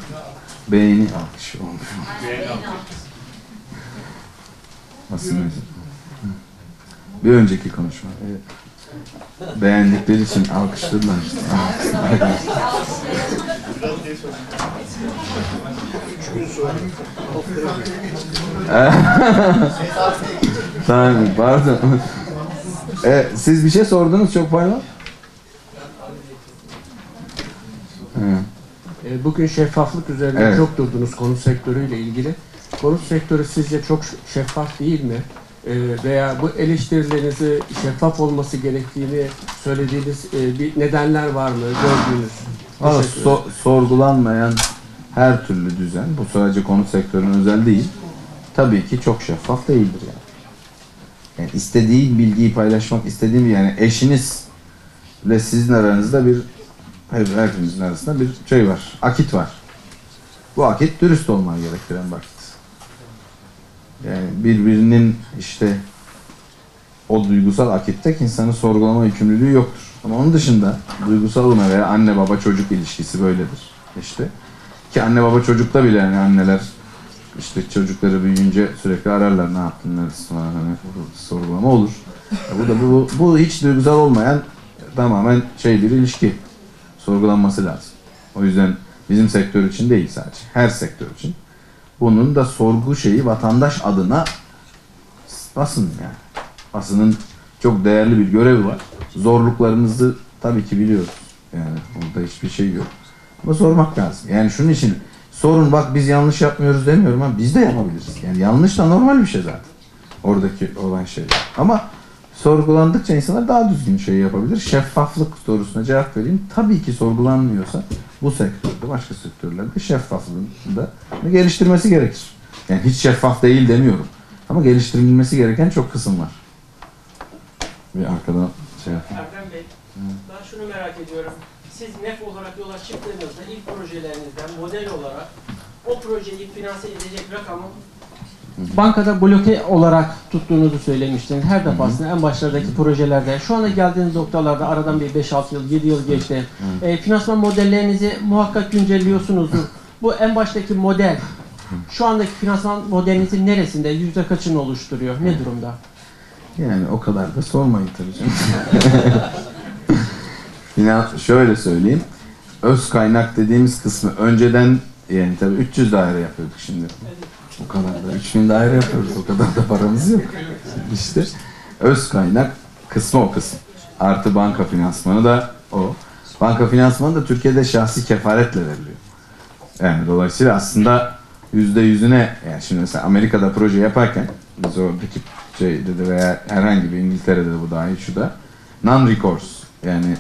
Beğeni alkış olmuş. Nasıl neyse. Bir önceki konuşma. Evet. Beğendikleri için alkışladılar tamam pardon. E, siz bir şey sordunuz çok pardon. E, Bugün şeffaflık üzerinde Evet. çok durdunuz konut sektörüyle ilgili. Konut sektörü sizce çok şeffaf değil mi? E, Veya bu eleştirilerinizi şeffaf olması gerektiğini söylediğiniz e, bir nedenler var mı gördüğünüz? Valla so- sorgulanmayan her türlü düzen, bu sadece konut sektörüne özel değil, tabii ki çok şeffaf değildir yani. yani istediği bilgiyi paylaşmak, istediğim yani eşinizle sizin aranızda bir, hepinizin arasında bir şey var, akit var. Bu akit dürüst olmayı gerektiren akit. Yani birbirinin işte o duygusal akitte insanın sorgulama yükümlülüğü yoktur. Ama onun dışında duygusal olma veya anne baba çocuk ilişkisi böyledir. İşte ki anne baba çocukta bile yani anneler işte çocukları büyüyünce sürekli ararlar ne yaptın neredesin falan hani sorgulama olur. Ya bu da bu, bu hiç duygusal olmayan tamamen şey bir ilişki sorgulanması lazım. O yüzden bizim sektör için değil sadece her sektör için. Bunun da sorgu şeyi vatandaş adına basın yani. Basının çok değerli bir görevi var. Zorluklarınızı tabii ki biliyoruz. Yani burada hiçbir şey yok. Ama sormak lazım. Yani şunun için sorun bak biz yanlış yapmıyoruz demiyorum ama biz de yapabiliriz. Yani yanlış da normal bir şey zaten. Oradaki olan şey. Ama sorgulandıkça insanlar daha düzgün şey yapabilir. Şeffaflık sorusuna cevap vereyim. Tabii ki sorgulanmıyorsa bu sektörde, başka sektörlerde şeffaflığın da geliştirmesi gerekir. Yani hiç şeffaf değil demiyorum. Ama geliştirilmesi gereken çok kısım var. Bir arkadan şey yapayım. Erdem Bey, ben şunu merak ediyorum. Siz NEF olarak yola çıktığınızda ilk projelerinizden model olarak o projeyi finanse edecek rakamı bankada bloke olarak tuttuğunuzu söylemiştiniz. Her defasında en başlardaki projelerde. Şu anda geldiğiniz noktalarda aradan bir 5-6 yıl, 7 yıl geçti. E, finansman modellerinizi muhakkak güncelliyorsunuzdur. Bu en baştaki model, şu andaki finansman modelinizin neresinde, yüzde kaçını oluşturuyor, ne durumda? Yani o kadar da sormayın tabii canım. Finans, şöyle söyleyeyim. Öz kaynak dediğimiz kısmı önceden yani tabii 300 daire yapıyorduk şimdi. O kadar da 3000 daire yapıyoruz. O kadar da paramız yok. İşte öz kaynak kısmı o kısım. Artı banka finansmanı da o. Banka finansmanı da Türkiye'de şahsi kefaretle veriliyor. Yani dolayısıyla aslında yüzde yüzüne yani şimdi mesela Amerika'da proje yaparken biz oradaki şeyde de veya herhangi bir İngiltere'de de bu dahil şu da non-recourse yani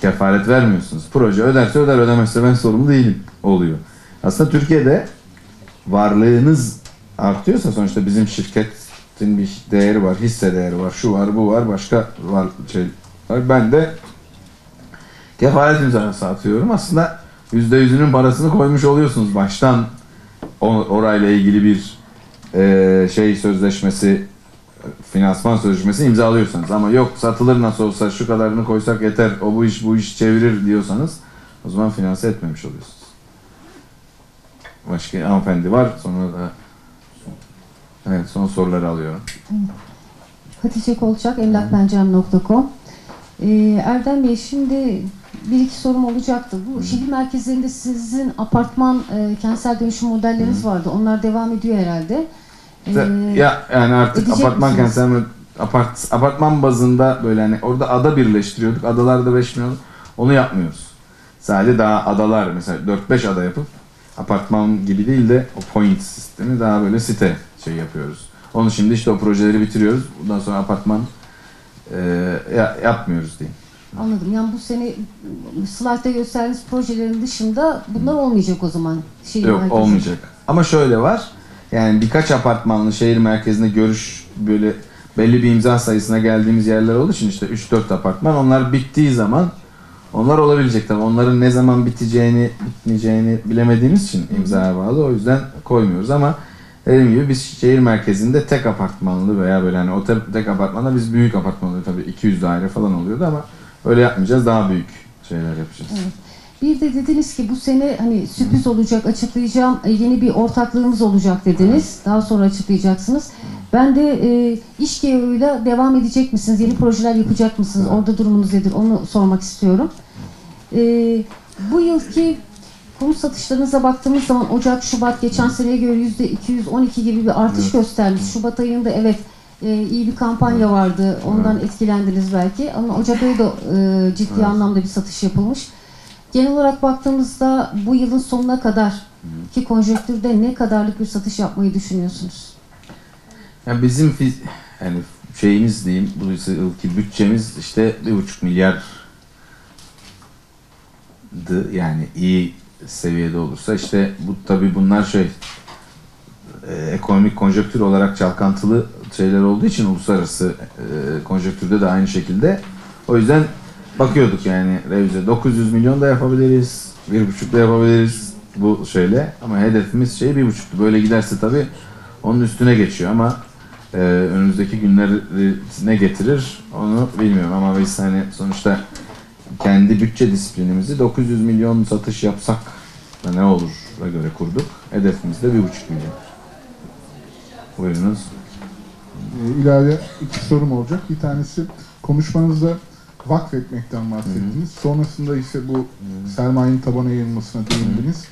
kefaret vermiyorsunuz. Proje öderse öder ödemezse ben sorumlu değilim oluyor. Aslında Türkiye'de varlığınız artıyorsa sonuçta bizim şirketin bir değeri var, hisse değeri var, şu var, bu var, başka var şey var. Ben de kefaret imzası atıyorum. Aslında yüzde yüzünün parasını koymuş oluyorsunuz baştan orayla ilgili bir eee, şey sözleşmesi finansman sözleşmesi imzalıyorsanız ama yok satılır nasıl olsa şu kadarını koysak yeter o bu iş bu iş çevirir diyorsanız o zaman finanse etmemiş oluyorsunuz. Başka hanımefendi var sonra da evet son soruları alıyorum. Hatice Kolçak, emlakpencem.com. Ee, Erdem Bey şimdi bir iki sorum olacaktı. Bu şehir merkezlerinde sizin apartman e, kentsel dönüşüm modelleriniz vardı. Onlar devam ediyor herhalde. Ee, ya yani artık apartman misiniz? kentsel apart, apartman bazında böyle hani orada ada birleştiriyorduk. Adalarda 5 milyon onu yapmıyoruz. Sadece daha adalar mesela 4-5 ada yapıp apartman gibi değil de o point sistemi daha böyle site şey yapıyoruz. Onu şimdi işte o projeleri bitiriyoruz. Bundan sonra apartman e, ya- yapmıyoruz diyeyim. Anladım. Yani bu sene slaytta gösterdiğiniz projelerin dışında bunlar olmayacak o zaman. Şehir Yok merkezi. olmayacak. Ama şöyle var. Yani birkaç apartmanlı şehir merkezinde görüş böyle belli bir imza sayısına geldiğimiz yerler olduğu için işte 3-4 apartman onlar bittiği zaman onlar olabilecek tabii. Onların ne zaman biteceğini, bitmeyeceğini bilemediğimiz için imzaya bağlı. O yüzden koymuyoruz ama dediğim gibi biz şehir merkezinde tek apartmanlı veya böyle hani o tek, apartmanda biz büyük apartman oluyor tabii 200 daire falan oluyordu ama öyle yapmayacağız. Daha büyük şeyler yapacağız. Evet. Bir de dediniz ki bu sene hani sürpriz olacak açıklayacağım e, yeni bir ortaklığımız olacak dediniz. Daha sonra açıklayacaksınız. Ben de e, iş ile devam edecek misiniz? Yeni projeler yapacak mısınız? Orada durumunuz nedir? Onu sormak istiyorum. E, bu yılki konut satışlarınıza baktığımız zaman Ocak, Şubat geçen seneye göre yüzde 212 gibi bir artış göstermiş. Şubat ayında evet e, iyi bir kampanya vardı. Ondan etkilendiniz belki. Ama Ocak ayı da e, ciddi anlamda bir satış yapılmış. Genel olarak baktığımızda bu yılın sonuna kadar ki konjonktürde ne kadarlık bir satış yapmayı düşünüyorsunuz? Yani bizim yani şeyimiz diyeyim bu yılki bütçemiz işte bir buçuk milyardı yani iyi seviyede olursa işte bu tabii bunlar şey e, ekonomik konjonktür olarak çalkantılı şeyler olduğu için uluslararası e, konjonktürde de aynı şekilde. O yüzden bakıyorduk yani revize 900 milyon da yapabiliriz bir buçuk da yapabiliriz bu şeyle. Ama hedefimiz şey bir buçuktu. Böyle giderse tabii onun üstüne geçiyor ama e, önümüzdeki günleri ne getirir onu bilmiyorum. Ama biz hani sonuçta kendi bütçe disiplinimizi 900 milyon satış yapsak da ne olur göre kurduk. Hedefimiz de 1,5 milyon. Buyurunuz. E, ilave iki sorum olacak. Bir tanesi konuşmanızda vakfetmekten bahsettiniz. Sonrasında ise bu sermayenin tabana yayılmasına değindiniz.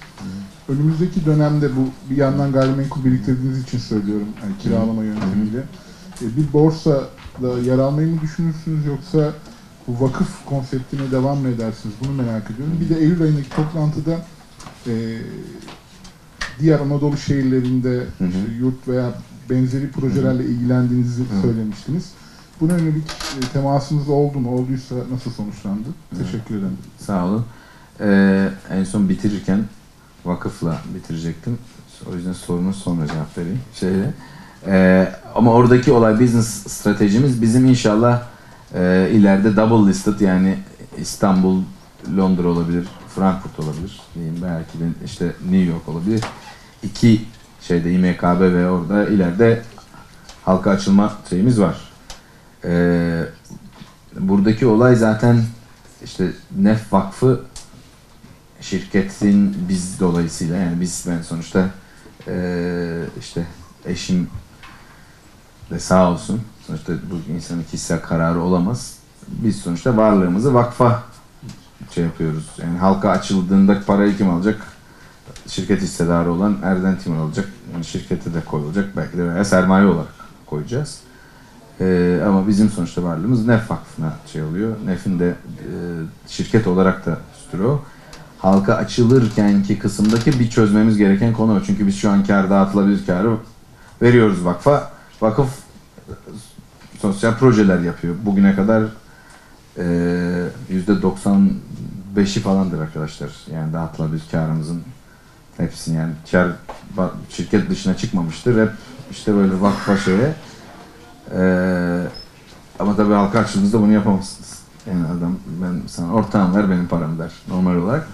Önümüzdeki dönemde bu bir yandan gayrimenkul biriktirdiğiniz için söylüyorum. Yani kiralama yöntemiyle. E, bir borsada yer almayı mı düşünürsünüz yoksa bu vakıf konseptine devam mı edersiniz? Bunu merak ediyorum. Bir de Eylül ayındaki toplantıda e, diğer Anadolu şehirlerinde Hı hı. işte yurt veya benzeri projelerle ilgilendiğinizi söylemiştiniz. Buna yönelik e, temasınız oldu mu? Olduysa nasıl sonuçlandı? Teşekkür ederim. Sağ olun. Ee, en son bitirirken vakıfla bitirecektim. O yüzden sorunu sonra cevap vereyim. Şeyle. Ee, ama oradaki olay business stratejimiz bizim inşallah e, ileride double listed yani İstanbul, Londra olabilir, Frankfurt olabilir diyeyim belki de işte New York olabilir. İki şeyde İMKB ve orada ileride halka açılma şeyimiz var. Ee, buradaki olay zaten işte Nef Vakfı şirketin biz dolayısıyla yani biz ben sonuçta eee, işte eşim de sağ olsun sonuçta bu insanın kişisel kararı olamaz. Biz sonuçta varlığımızı vakfa şey yapıyoruz. Yani halka açıldığında parayı kim alacak? Şirket hissedarı olan Erden Timur alacak. Yani şirkete de koyulacak. Belki de veya sermaye olarak koyacağız. Ee, ama bizim sonuçta varlığımız NEF Vakfı'na şey oluyor. NEF'in de e, şirket olarak da üstü o. Halka açılırkenki kısımdaki bir çözmemiz gereken konu o. Çünkü biz şu an kar dağıtılabilir karı veriyoruz vakfa. Vakıf sosyal projeler yapıyor. Bugüne kadar e, yüzde 95'i falandır arkadaşlar. Yani dağıtılabilir karımızın hepsini yani kar şirket dışına çıkmamıştır. Hep işte böyle vakfa şeye ee, ama tabii halka açtığınızda bunu yapamazsınız. Yani adam ben sana ortağım ver benim paramı der normal olarak.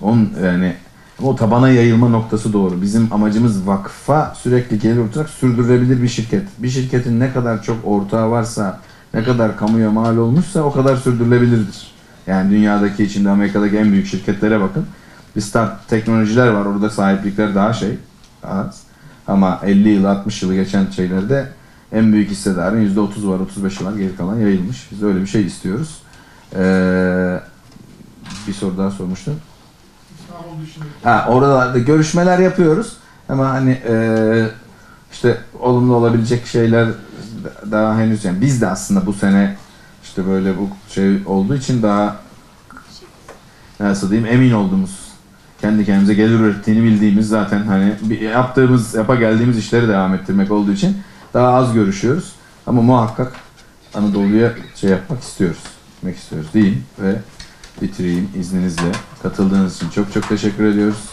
Onun yani o tabana yayılma noktası doğru. Bizim amacımız vakfa sürekli gelir olarak sürdürülebilir bir şirket. Bir şirketin ne kadar çok ortağı varsa, ne kadar kamuya mal olmuşsa o kadar sürdürülebilirdir. Yani dünyadaki içinde Amerika'daki en büyük şirketlere bakın. Bir start teknolojiler var orada sahiplikler daha şey az. Ama 50 yıl 60 yılı geçen şeylerde en büyük hissedarın %30 var 35 var geri kalan yayılmış. Biz öyle bir şey istiyoruz. Ee, bir soru daha sormuştun. Ha, oralarda görüşmeler yapıyoruz. Ama hani e, işte olumlu olabilecek şeyler daha henüz yani biz de aslında bu sene işte böyle bu şey olduğu için daha nasıl diyeyim emin olduğumuz kendi kendimize gelir ürettiğini bildiğimiz zaten hani yaptığımız yapa geldiğimiz işleri devam ettirmek olduğu için daha az görüşüyoruz. Ama muhakkak Anadolu'ya şey yapmak istiyoruz. Gitmek istiyoruz diyeyim ve bitireyim izninizle. Katıldığınız için çok çok teşekkür ediyoruz.